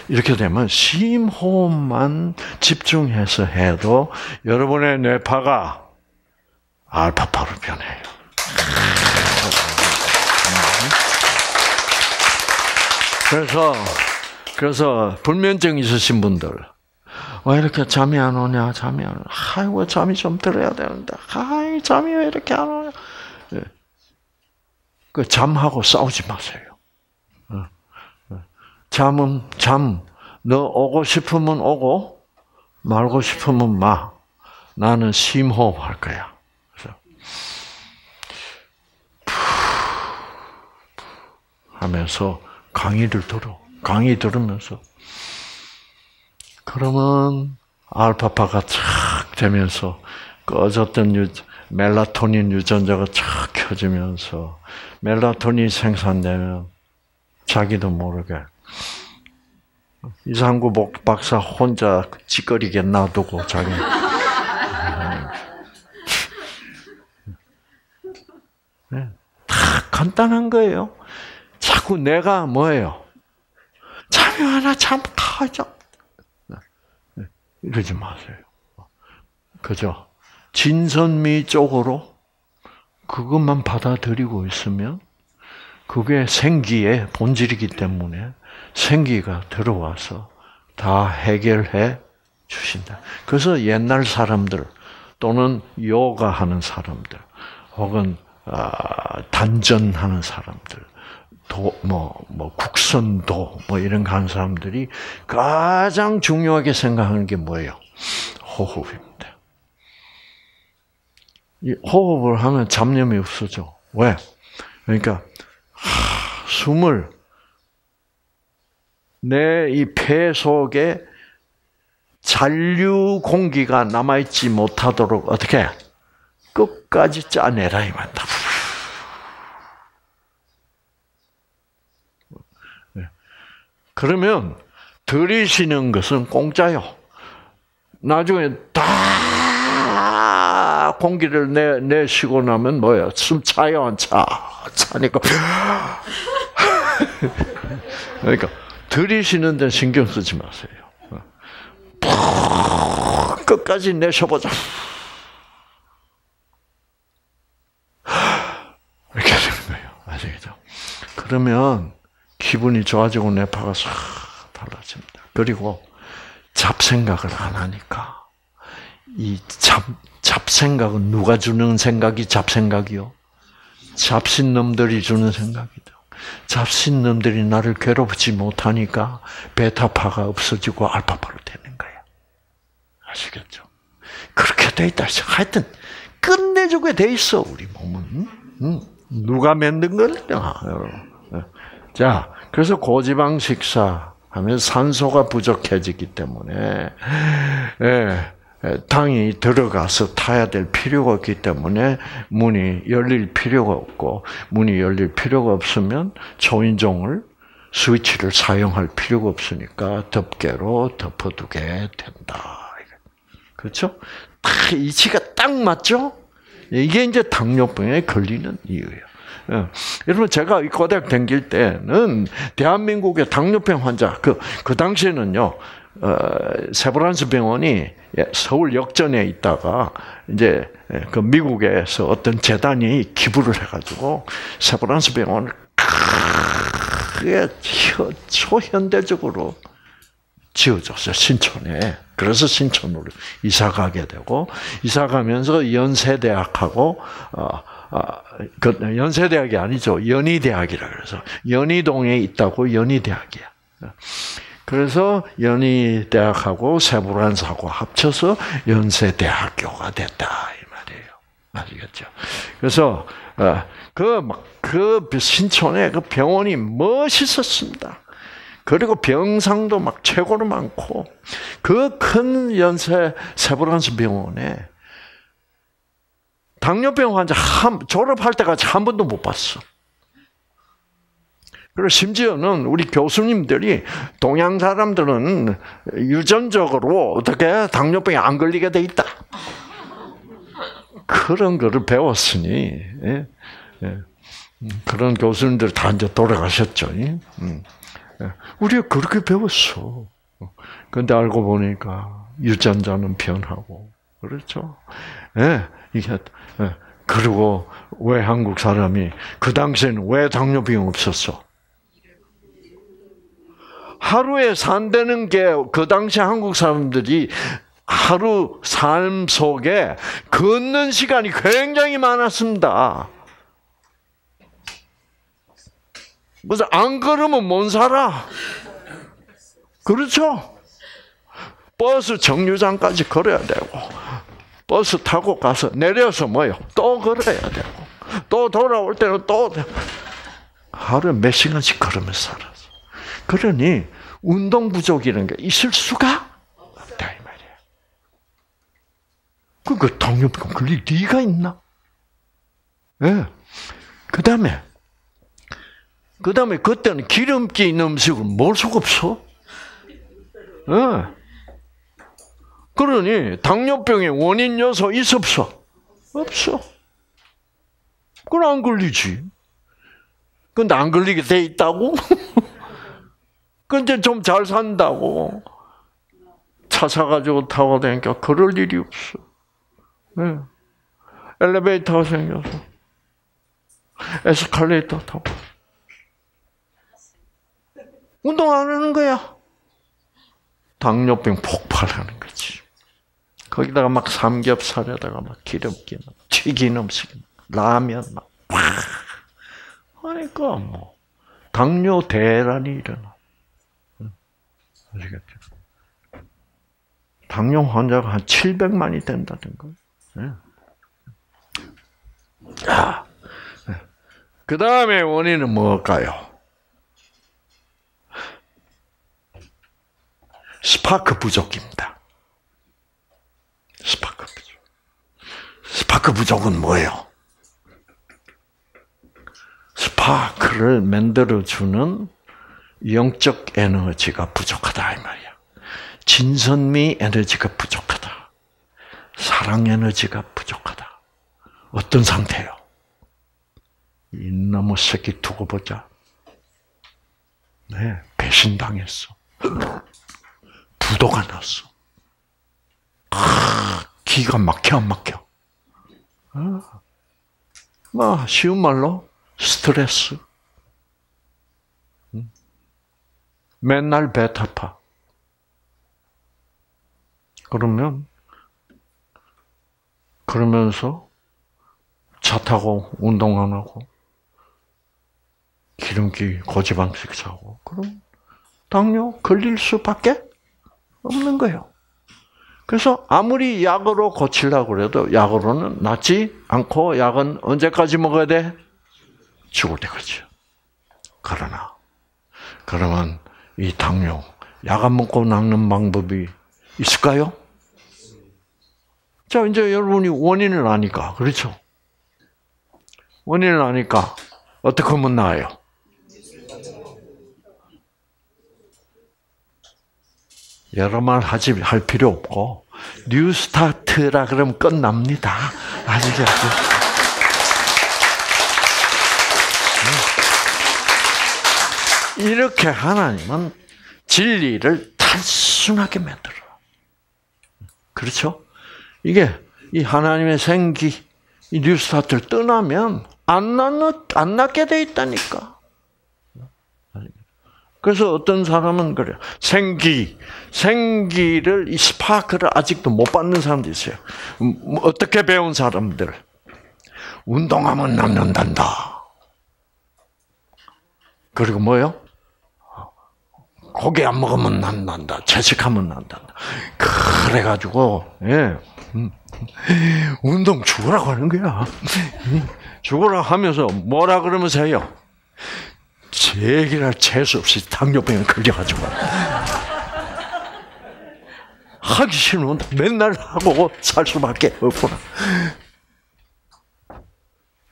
이렇게 되면 심호흡만 집중해서 해도 여러분의 뇌파가 알파파로 변해요. 그래서 그래서 불면증 있으신 분들 왜 이렇게 잠이 안 오냐 잠이 안 아이고 잠이 좀 들어야 되는데 아이 잠이 왜 이렇게 안 오냐 예. 그 잠하고 싸우지 마세요. 잠은 잠 너 오고 싶으면 오고 말고 싶으면 마. 나는 심호흡할 거야. 그래서 하면서 강의를 들어. 강의 들으면서 그러면 알파파가 착 되면서 꺼졌던 유, 멜라토닌 유전자가 착 켜지면서 멜라토닌 생산되면 자기도 모르게 이상구 박사 혼자 찌꺼리게 놔두고 자기 네, 다 간단한 거예요. 자꾸 내가 뭐예요? 잠이 하나 참 가자. 네, 이러지 마세요. 그죠? 진선미 쪽으로 그것만 받아들이고 있으면 그게 생기의 본질이기 때문에 생기가 들어와서 다 해결해 주신다. 그래서 옛날 사람들 또는 요가 하는 사람들 혹은 아, 단전하는 사람들 도, 뭐, 뭐, 국선도, 뭐, 이런 간 사람들이 가장 중요하게 생각하는 게 뭐예요? 호흡입니다. 이 호흡을 하면 잡념이 없어져. 왜? 그러니까, 하, 숨을 내 이 폐 속에 잔류 공기가 남아있지 못하도록 어떻게 끝까지 짜내라 이 말다. 그러면 들이쉬는 것은 공짜요. 나중에 다 공기를 내, 내쉬고 나면 뭐야? 숨 차요, 안 차? 차니까. 그러니까, 들이쉬는 데 신경 쓰지 마세요. 끝까지 내쉬어보자. 이렇게 되는 거예요. 아시겠죠? 그러면, 기분이 좋아지고 뇌파가 싹 달라집니다. 그리고 잡생각을 안 하니까 이 잡, 잡생각은 누가 주는 생각이 잡생각이요? 잡신놈들이 주는 생각이죠. 잡신놈들이 나를 괴롭히지 못하니까 베타파가 없어지고 알파파로 되는 거야. 아시겠죠? 그렇게 돼 있다. 하여튼 끝내주게 돼 있어 우리 몸은. 응? 누가 만든 거냐. 자, 그래서 고지방 식사 하면 산소가 부족해지기 때문에 예, 당이 들어가서 타야 될 필요가 없기 때문에 문이 열릴 필요가 없고 문이 열릴 필요가 없으면 초인종을 스위치를 사용할 필요가 없으니까 덮개로 덮어두게 된다. 그렇죠? 딱 이치가 딱 맞죠? 이게 이제 당뇨병에 걸리는 이유예요. 예. 여러분 제가 고대학 다길 때는 대한민국의 당뇨병 환자 그그 당시에는요 어, 세브란스 병원이 예, 서울 역전에 있다가 이제 예, 그 미국에서 어떤 재단이 기부를 해가지고 세브란스 병원을 크게 초현대적으로 지어줬어요 신촌에. 그래서 신촌으로 이사 가게 되고 이사 가면서 연세대학하고 어, 아, 그 연세대학이 아니죠. 연희대학이라 그래서 연희동에 있다고 연희대학이야. 그래서 연희대학하고 세브란스하고 합쳐서 연세대학교가 됐다 이 말이에요. 아시겠죠? 그래서 그그 그 신촌에 그 병원이 멋있었습니다. 그리고 병상도 막 최고로 많고 그 큰 연세 세브란스 병원에 당뇨병 환자 한, 졸업할 때까지 한 번도 못 봤어. 그리고 심지어는 우리 교수님들이 동양 사람들은 유전적으로 어떻게 당뇨병에 안 걸리게 돼 있다. 그런 거를 배웠으니 예, 예. 음, 그런 교수님들 다 이제 돌아가셨죠. 음, 예. 우리가 그렇게 배웠어. 근데 알고 보니까 유전자는 변하고 그렇죠. 예, 이게 예. 그리고 왜 한국 사람이 그 당시에는 왜 당뇨병 없었어? 하루에 산다는 게 그 당시 한국 사람들이 하루 삶 속에 걷는 시간이 굉장히 많았습니다. 그래서 안 걸으면 못 살아. 그렇죠? 버스 정류장까지 걸어야 되고, 버스 타고 가서 내려서 뭐요? 또 걸어야 되고, 또 돌아올 때는 또 하루에 몇 시간씩 걸으면서 살았어. 그러니 운동 부족이라는 게 있을 수가 없다 이 말이야. 그 당뇨병 걸릴 리가 있나? 예. 네. 그 다음에 그 다음에 그때는 기름기 있는 음식을 먹을 수가 없어. 예. 네. 그러니 당뇨병의 원인 요소 있어 없어? 없어. 그건 안 걸리지. 근데 안 걸리게 돼 있다고? 근데 좀 잘 산다고 차 사가지고 타고 다니까 그럴 일이 없어. 네. 엘리베이터가 생겨서 에스컬레이터 타고 운동 안 하는 거야. 당뇨병 폭발하는 거지. 거기다가 막 삼겹살에다가 막 기름기, 튀긴 음식, 라면 막, 하니까 뭐 당뇨 대란이 일어나. 아시겠죠? 당뇨 환자가 한 700만이 된다는 거. 네. 자, 그 다음에 원인은 뭘까요? 스파크 부족입니다. 스파크 부족. 스파크 부족은 뭐예요? 스파크를 만들어주는 영적 에너지가 부족하다 이 말이야. 진선미 에너지가 부족하다. 사랑 에너지가 부족하다. 어떤 상태요? 이놈의 새끼 두고 보자. 네, 배신당했어. 부도가 났어. 아, 기가 막혀 안 막혀. 아, 뭐 쉬운 말로 스트레스. 맨날 배 타파. 그러면 그러면서 차 타고 운동 안 하고 기름기 고지방 식사하고 그럼 당뇨 걸릴 수밖에 없는 거예요. 그래서 아무리 약으로 고치려고 그래도 약으로는 낫지 않고 약은 언제까지 먹어야 돼? 죽을 때까지. 그러나 그러면 이 당뇨 약 안 먹고 낫는 방법이 있을까요? 자, 이제 여러분이 원인을 아니까, 그렇죠? 원인을 아니까, 어떻게 하면 나아요? 여러 말 하지, 할 필요 없고, New Start라 그러면 끝납니다. 아시겠죠? 이렇게 하나님은 진리를 단순하게 만들어. 그렇죠? 이게 이 하나님의 생기, 이 뉴스타트를 떠나면 안 낫, 안 낫게 돼 있다니까. 그래서 어떤 사람은 그래요. 생기, 생기를, 이 스파크를 아직도 못 받는 사람도 있어요. 음, 어떻게 배운 사람들? 운동하면 남는단다. 그리고 뭐요? 고기 안 먹으면 난 난다. 채식하면 난다. 그래가지고 예. 음. 운동 죽으라고 하는 거야. 죽으라 하면서 뭐라 그러면서 해요? 제기랄 재수 없이 당뇨병에 걸려가지고. 하기 싫으면 맨날 하고 살 수밖에 없구나.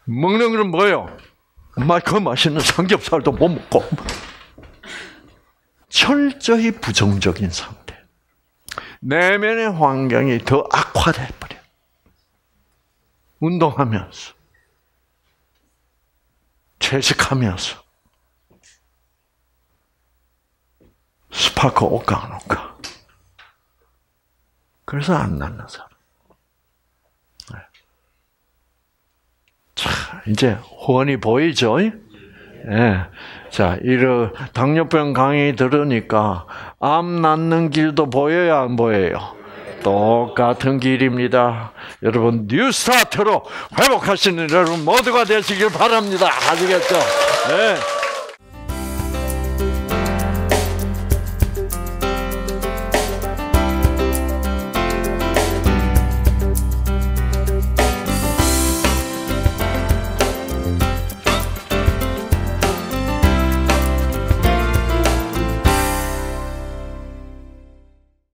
먹는 건 뭐예요? 그 맛있는 삼겹살도 못 먹고 철저히 부정적인 상태. 내면의 환경이 더 악화돼 버려. 운동하면서 채식하면서 스파크 옷가 안 옷가. 그래서 안 낫는 사람. 네. 자, 이제 후원이 보이죠? 예. 자, 이런 당뇨병 강의 들으니까 암 낫는 길도 보여야 안 보여요? 똑같은 길입니다. 여러분 뉴스타트로 회복하시는 여러분 모두가 되시길 바랍니다. 아시겠죠? 네.